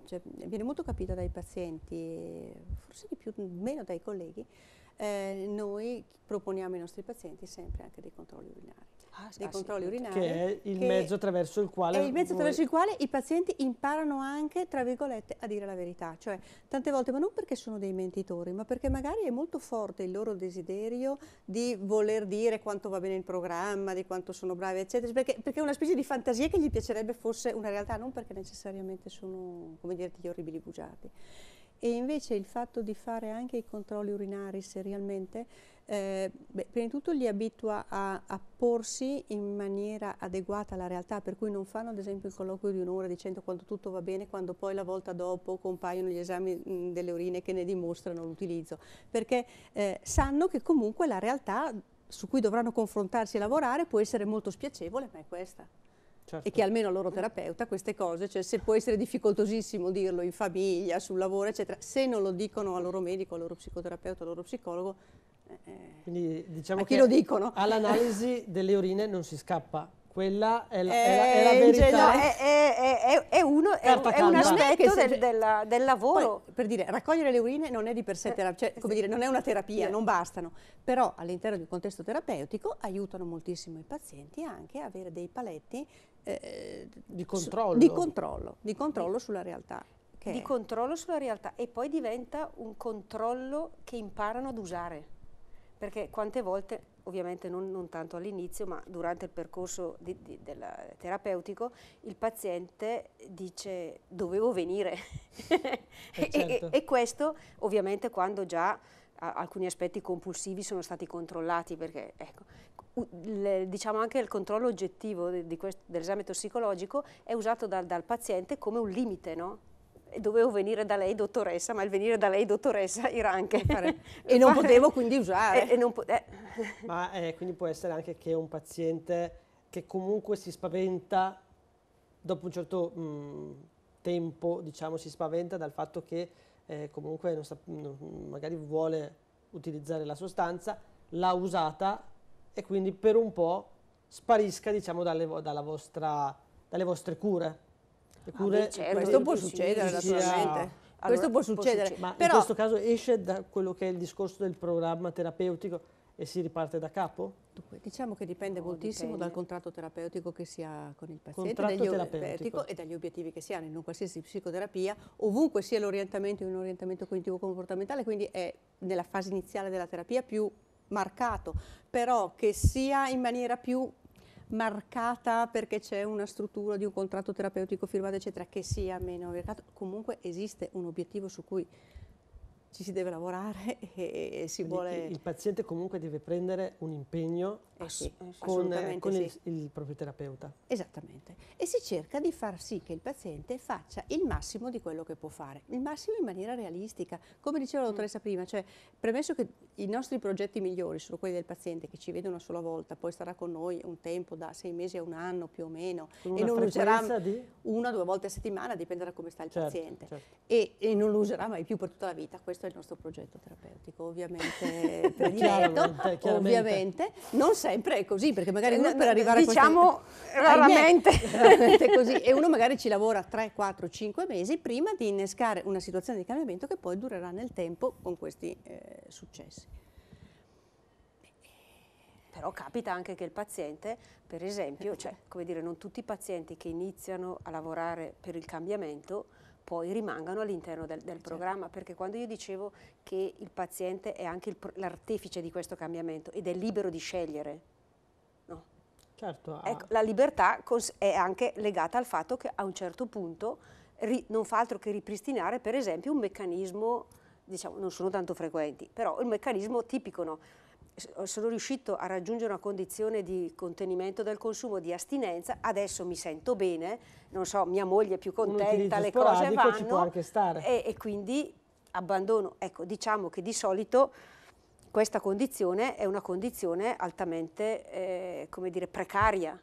cioè, viene molto capita dai pazienti, forse di più, meno dai colleghi, eh, noi proponiamo ai nostri pazienti sempre anche dei controlli urinari ah, dei ah, controlli sì. urinari. Che è il che mezzo attraverso il quale... È il mezzo attraverso il quale i pazienti imparano anche, tra virgolette, a dire la verità. Cioè, tante volte, ma non perché sono dei mentitori, ma perché magari è molto forte il loro desiderio di voler dire quanto va bene il programma, di quanto sono bravi, eccetera, perché, perché è una specie di fantasia che gli piacerebbe fosse una realtà, non perché necessariamente sono, come dire, degli orribili bugiardi. E invece il fatto di fare anche i controlli urinari serialmente eh, beh, prima di tutto li abitua a, a, porsi in maniera adeguata alla realtà, per cui non fanno ad esempio il colloquio di un'ora dicendo quando tutto va bene, quando poi la volta dopo compaiono gli esami mh, delle urine che ne dimostrano l'utilizzo, perché eh, sanno che comunque la realtà su cui dovranno confrontarsi e lavorare può essere molto spiacevole, ma è questa. Certo. E che almeno al loro terapeuta queste cose, cioè se può essere difficoltosissimo dirlo in famiglia, sul lavoro, eccetera, se non lo dicono al loro medico, al loro psicoterapeuta, al loro psicologo, quindi diciamo a chi lo dicono? All'analisi delle urine non si scappa, quella è la, è la, è la verità. È, è, uno, è, un aspetto del, del, del, lavoro. Poi, per dire, raccogliere le urine non è di per sé terapia, cioè, come dire, non è una terapia, non bastano, però all'interno di un contesto terapeutico aiutano moltissimo i pazienti anche a avere dei paletti eh, di, controllo. di controllo, di controllo sulla realtà di controllo sulla realtà e poi diventa un controllo che imparano ad usare perché quante volte, ovviamente non, non tanto all'inizio, ma durante il percorso di, di, terapeutico, il paziente dice dovevo venire. Eh certo. e, e, questo ovviamente quando già alcuni aspetti compulsivi sono stati controllati, perché ecco, diciamo anche il controllo oggettivo dell'esame tossicologico è usato dal, dal paziente come un limite, no? dovevo venire da lei dottoressa, ma il venire da lei dottoressa era anche... e non potevo quindi usare. E, e po eh. Ma eh, quindi può essere anche che un paziente che comunque si spaventa, dopo un certo mh, tempo, diciamo, si spaventa dal fatto che eh, comunque non sta, non, magari vuole utilizzare la sostanza, l'ha usata e quindi per un po' sparisca, diciamo, dalle, vostra, dalle vostre cure. Ah, certo, questo può succedere naturalmente. Allora, questo può succedere. Ma Però, in questo caso esce da quello che è il discorso del programma terapeutico e si riparte da capo? Diciamo che dipende no, moltissimo dipende. dal contratto terapeutico che si ha con il paziente e dagli obiettivi che si hanno in un qualsiasi psicoterapia, ovunque sia l'orientamento in un orientamento cognitivo-comportamentale, quindi è nella fase iniziale della terapia più marcato, però che sia in maniera più marcata perché c'è una struttura di un contratto terapeutico firmato, eccetera, che sia meno marcato, comunque esiste un obiettivo su cui ci si deve lavorare e, e si Quindi vuole... Il paziente comunque deve prendere un impegno Eh sì, con, assolutamente con il, sì. il proprio terapeuta. Esattamente. E si cerca di far sì che il paziente faccia il massimo di quello che può fare, il massimo in maniera realistica. Come diceva la dottoressa prima, cioè, premesso che i nostri progetti migliori sono quelli del paziente che ci vede una sola volta, poi starà con noi un tempo da sei mesi a un anno più o meno e non userà di... una o due volte a settimana, dipende da come sta il Certo, paziente. certo. E, e non lo userà mai più per tutta la vita. Questo è il nostro progetto terapeutico, ovviamente Chiaramente, chiaramente. ovviamente. Non sempre è così, perché magari uno Eh, per arrivare diciamo a queste... raramente. Raramente così. E uno magari ci lavora 3, 4, 5 mesi prima di innescare una situazione di cambiamento che poi durerà nel tempo con questi eh, successi. Però capita anche che il paziente, per esempio, cioè, come dire, non tutti i pazienti che iniziano a lavorare per il cambiamento poi rimangano all'interno del, del programma, perché quando io dicevo che il paziente è anche l'artefice di questo cambiamento ed è libero di scegliere, no? Certo, Ecco, la libertà è anche legata al fatto che a un certo punto non fa altro che ripristinare, per esempio, un meccanismo, diciamo, non sono tanto frequenti, però il meccanismo tipico, no? Sono riuscito a raggiungere una condizione di contenimento del consumo, di astinenza, adesso mi sento bene, non so, mia moglie è più contenta, le cose vanno ci può anche stare. e, e quindi abbandono. Ecco, diciamo che di solito questa condizione è una condizione altamente, eh, come dire, precaria,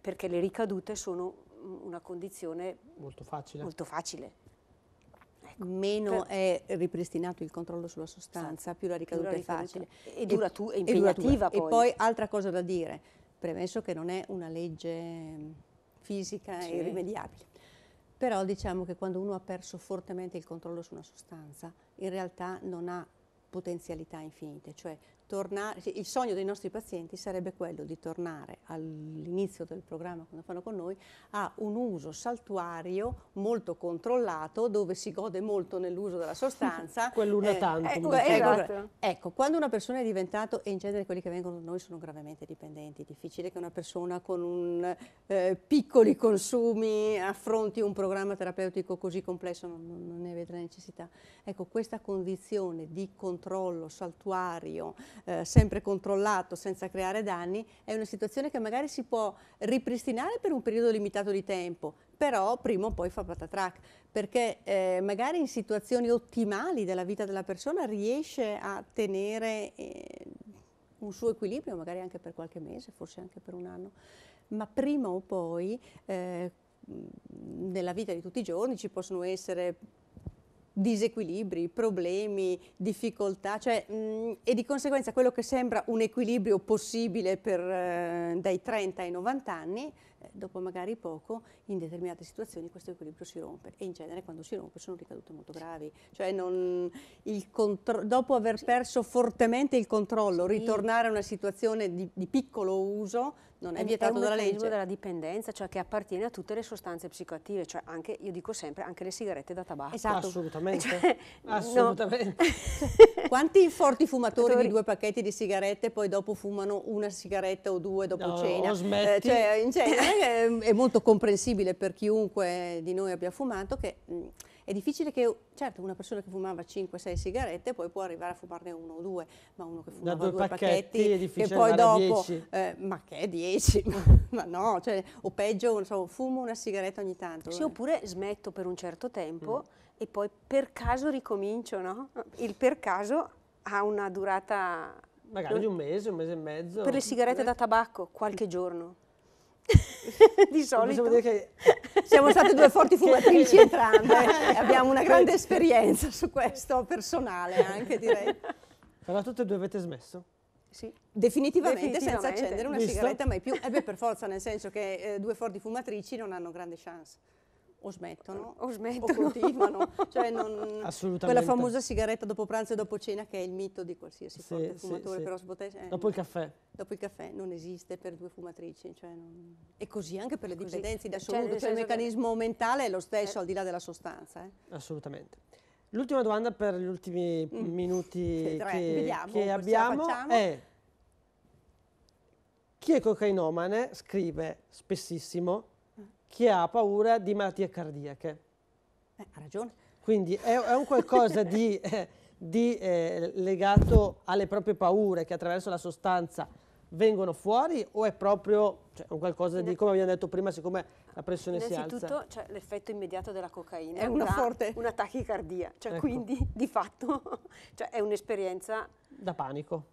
perché le ricadute sono una condizione molto facile. molto facile. Meno Per- è ripristinato il controllo sulla sostanza, più la ricaduta Più è la ricaduta- facile. e e e duratura. impegnativa E poi. poi altra cosa da dire, premesso che non è una legge mm, fisica Sì. e irrimediabile. Però diciamo che quando uno ha perso fortemente il controllo su una sostanza, in realtà non ha potenzialità infinite, cioè tornare, sì, il sogno dei nostri pazienti sarebbe quello di tornare all'inizio del programma quando fanno con noi a un uso saltuario molto controllato dove si gode molto nell'uso della sostanza. Quell'una Eh, tantum, ecco, diciamo. ecco, Esatto. Ecco, quando una persona è diventato, e in genere quelli che vengono da noi sono gravemente dipendenti, è difficile che una persona con un, eh, piccoli consumi affronti un programma terapeutico così complesso, non, non- non ne vede la necessità. Ecco, questa condizione di controllo saltuario, eh, sempre controllato senza creare danni, è una situazione che magari si può ripristinare per un periodo limitato di tempo, però prima o poi fa patatrac, perché eh, magari in situazioni ottimali della vita della persona riesce a tenere eh, un suo equilibrio, magari anche per qualche mese, forse anche per un anno, ma prima o poi eh, nella vita di tutti i giorni ci possono essere disequilibri, problemi, difficoltà, cioè, mh, e di conseguenza quello che sembra un equilibrio possibile per, eh, dai 30 ai 90 anni, eh, dopo magari poco, in determinate situazioni questo equilibrio si rompe. E in genere quando si rompe sono ricadute molto gravi. Cioè non- dopo aver perso fortemente il controllo, ritornare a una situazione di, di piccolo uso non è, vietato un dalla meccanismo legge. della dipendenza, cioè che appartiene a tutte le sostanze psicoattive, cioè anche, io dico sempre, anche le sigarette da tabacco. Esatto. Assolutamente. Cioè, no. Assolutamente. Quanti forti fumatori Fumatori- di due pacchetti di sigarette poi dopo fumano una sigaretta o due dopo No, cena? smetti. cioè, in genere è, è molto comprensibile per chiunque di noi abbia fumato che mh, è difficile che, certo, una persona che fumava 5-6 sigarette poi può arrivare a fumarne uno o due, ma uno che fumava due due, pacchetti è che poi dopo, 10. eh, ma che 10? ma no, cioè, o peggio, non so, fumo una sigaretta ogni tanto. Sì, eh. oppure smetto per un certo tempo Mm. e poi per caso ricomincio, no? Il per caso ha una durata Magari di un mese, un mese e mezzo. per le sigarette da tabacco qualche giorno. di solito. dire che Siamo state due forti fumatrici entrambe e abbiamo una grande esperienza su questo, personale anche direi. però tutte e due avete smesso. Sì. Definitivamente, senza Definitivamente. accendere una Visto? sigaretta mai più. E beh, per forza, nel senso che eh, due forti fumatrici non hanno grande chance. O smettono O smettono. o continuano. Cioè non- Assolutamente. Quella famosa sigaretta dopo pranzo e dopo cena che è il mito di qualsiasi Sì, forte fumatore. sì. Però sbote- eh, Dopo il caffè. dopo il caffè non esiste per due fumatrici. cioè non- E così anche per le Così. dipendenze da Cioè, assoluto. nel Cioè, il senso che- meccanismo mentale è lo stesso al di là della sostanza. eh. Assolutamente. L'ultima domanda per gli ultimi Mm. minuti tre, che, vediamo, che abbiamo è chi è cocainomane scrive spessissimo chi ha paura di malattie cardiache. Eh, ha ragione. Quindi è, è un qualcosa di, eh, di, eh, legato alle proprie paure che attraverso la sostanza vengono fuori o è proprio cioè, un qualcosa di, come abbiamo detto prima, siccome la pressione si alza? Innanzitutto c'è l'effetto immediato della cocaina, È una forte- una tachicardia, cioè Ecco. quindi di fatto cioè, è un'esperienza Da panico.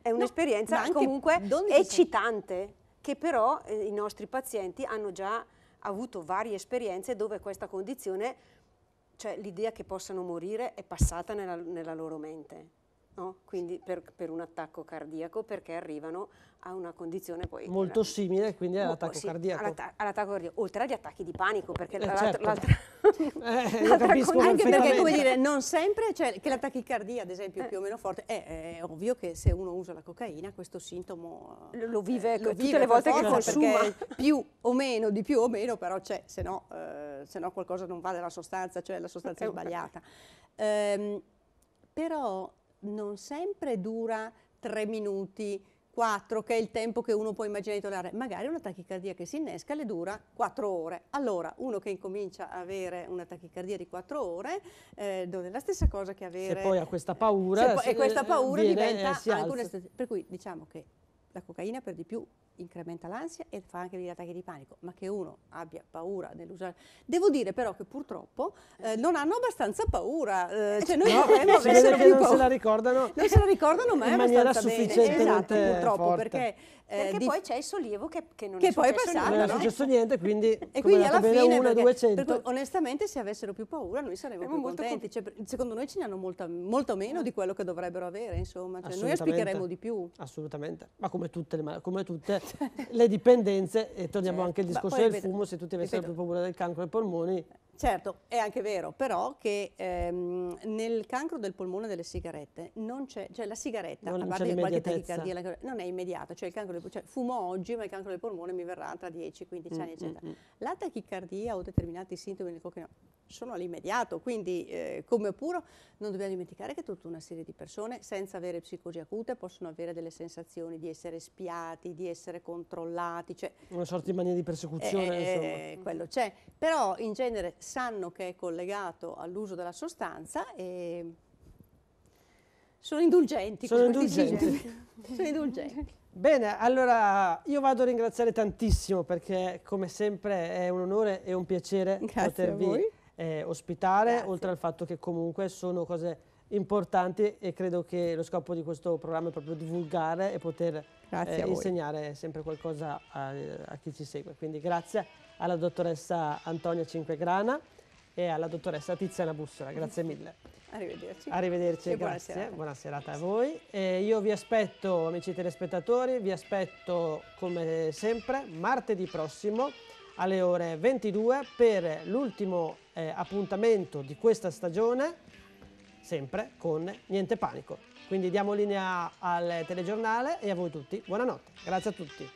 è un'esperienza anche comunque 12 eccitante che però eh, i nostri pazienti hanno già avuto varie esperienze dove questa condizione, cioè l'idea che possano morire è passata nella, nella loro mente. No? Quindi per, per un attacco cardiaco perché arrivano a una condizione poi Molto simile quindi all'attacco sì, cardiaco. all'atta- all'attacco cardiaco, oltre agli attacchi di panico, perché Eh, l'altra, certo. Eh, lo Anche perché, come dire, non sempre, cioè che la tachicardia, ad esempio, più o meno forte, è, è ovvio che se uno usa la cocaina questo sintomo Lo- lo vive eh, tutte vive le per volte che consuma. più o meno, di più o meno, però c'è, se no, eh, se no qualcosa non va nella sostanza, cioè la sostanza è Eh, sbagliata. Ehm, però non sempre dura tre minuti, quattro, che è il tempo che uno può immaginare di tollerare. Magari una tachicardia che si innesca le dura quattro ore. Allora, uno che incomincia a avere una tachicardia di quattro ore, eh, non è la stessa cosa che Se avere... poi ha questa paura, Se poi- se- e questa paura viene, diventa eh, anche una per cui diciamo che la cocaina per di più incrementa l'ansia e fa anche degli attacchi di panico, ma che uno abbia paura nell'usare. Devo dire però che purtroppo eh, non hanno abbastanza paura, eh, cioè noi No, vorremmo si avessero vede che più non se la ricordano Non se la ricordano mai in maniera abbastanza bene. sufficientemente Esatto, purtroppo, forte. perché, eh, perché di- poi c'è il sollievo che, che non Che è poi è successo passato, non è no? successo niente, quindi E quindi alla bene fine, uno, perché- 200. per cui, onestamente, se avessero più paura, noi saremmo più molto contenti. Cioè, secondo noi ce ne hanno molta, molto meno di quello che dovrebbero avere, insomma. Cioè, noi auspicheremo di più. Assolutamente, ma come tutte le, come tutte le dipendenze, e torniamo Certo. anche al discorso del vedo- fumo, se tutti avessero più paura del cancro ai polmoni, Certo, è anche vero, però che ehm, nel cancro del polmone delle sigarette non c'è, cioè la sigaretta, Non a parte qualche tachicardia, non è immediato, cioè il cancro del, cioè fumo oggi ma il cancro del polmone mi verrà tra 10-15 anni, Mm, eccetera. mm, mm. La tachicardia o determinati sintomi del cocaina sono all'immediato, quindi eh, come puro non dobbiamo dimenticare che tutta una serie di persone senza avere psicosi acute possono avere delle sensazioni di essere spiati, di essere controllati, cioè una sorta di mania di persecuzione, eh, insomma. eh, quello c'è, però in genere sanno che è collegato all'uso della sostanza e sono indulgenti. Sono indulgenti. sono indulgenti. Bene, allora io vado a ringraziare tantissimo perché come sempre è un onore e un piacere Grazie potervi eh, ospitare, Grazie. oltre al fatto che comunque sono cose importanti e credo che lo scopo di questo programma è proprio divulgare e poter eh, insegnare sempre qualcosa a, a chi ci segue. Quindi grazie alla dottoressa Antonia Cinquegrana e alla dottoressa Tiziana Bussola, grazie mille. Arrivederci. Arrivederci, E buona grazie. serata. Buona serata a voi. E io vi aspetto, amici telespettatori, vi aspetto come sempre martedì prossimo alle ore 22 per l'ultimo eh, appuntamento di questa stagione, sempre con Niente Panico. Quindi diamo linea al telegiornale e a voi tutti. Buonanotte. Grazie a tutti.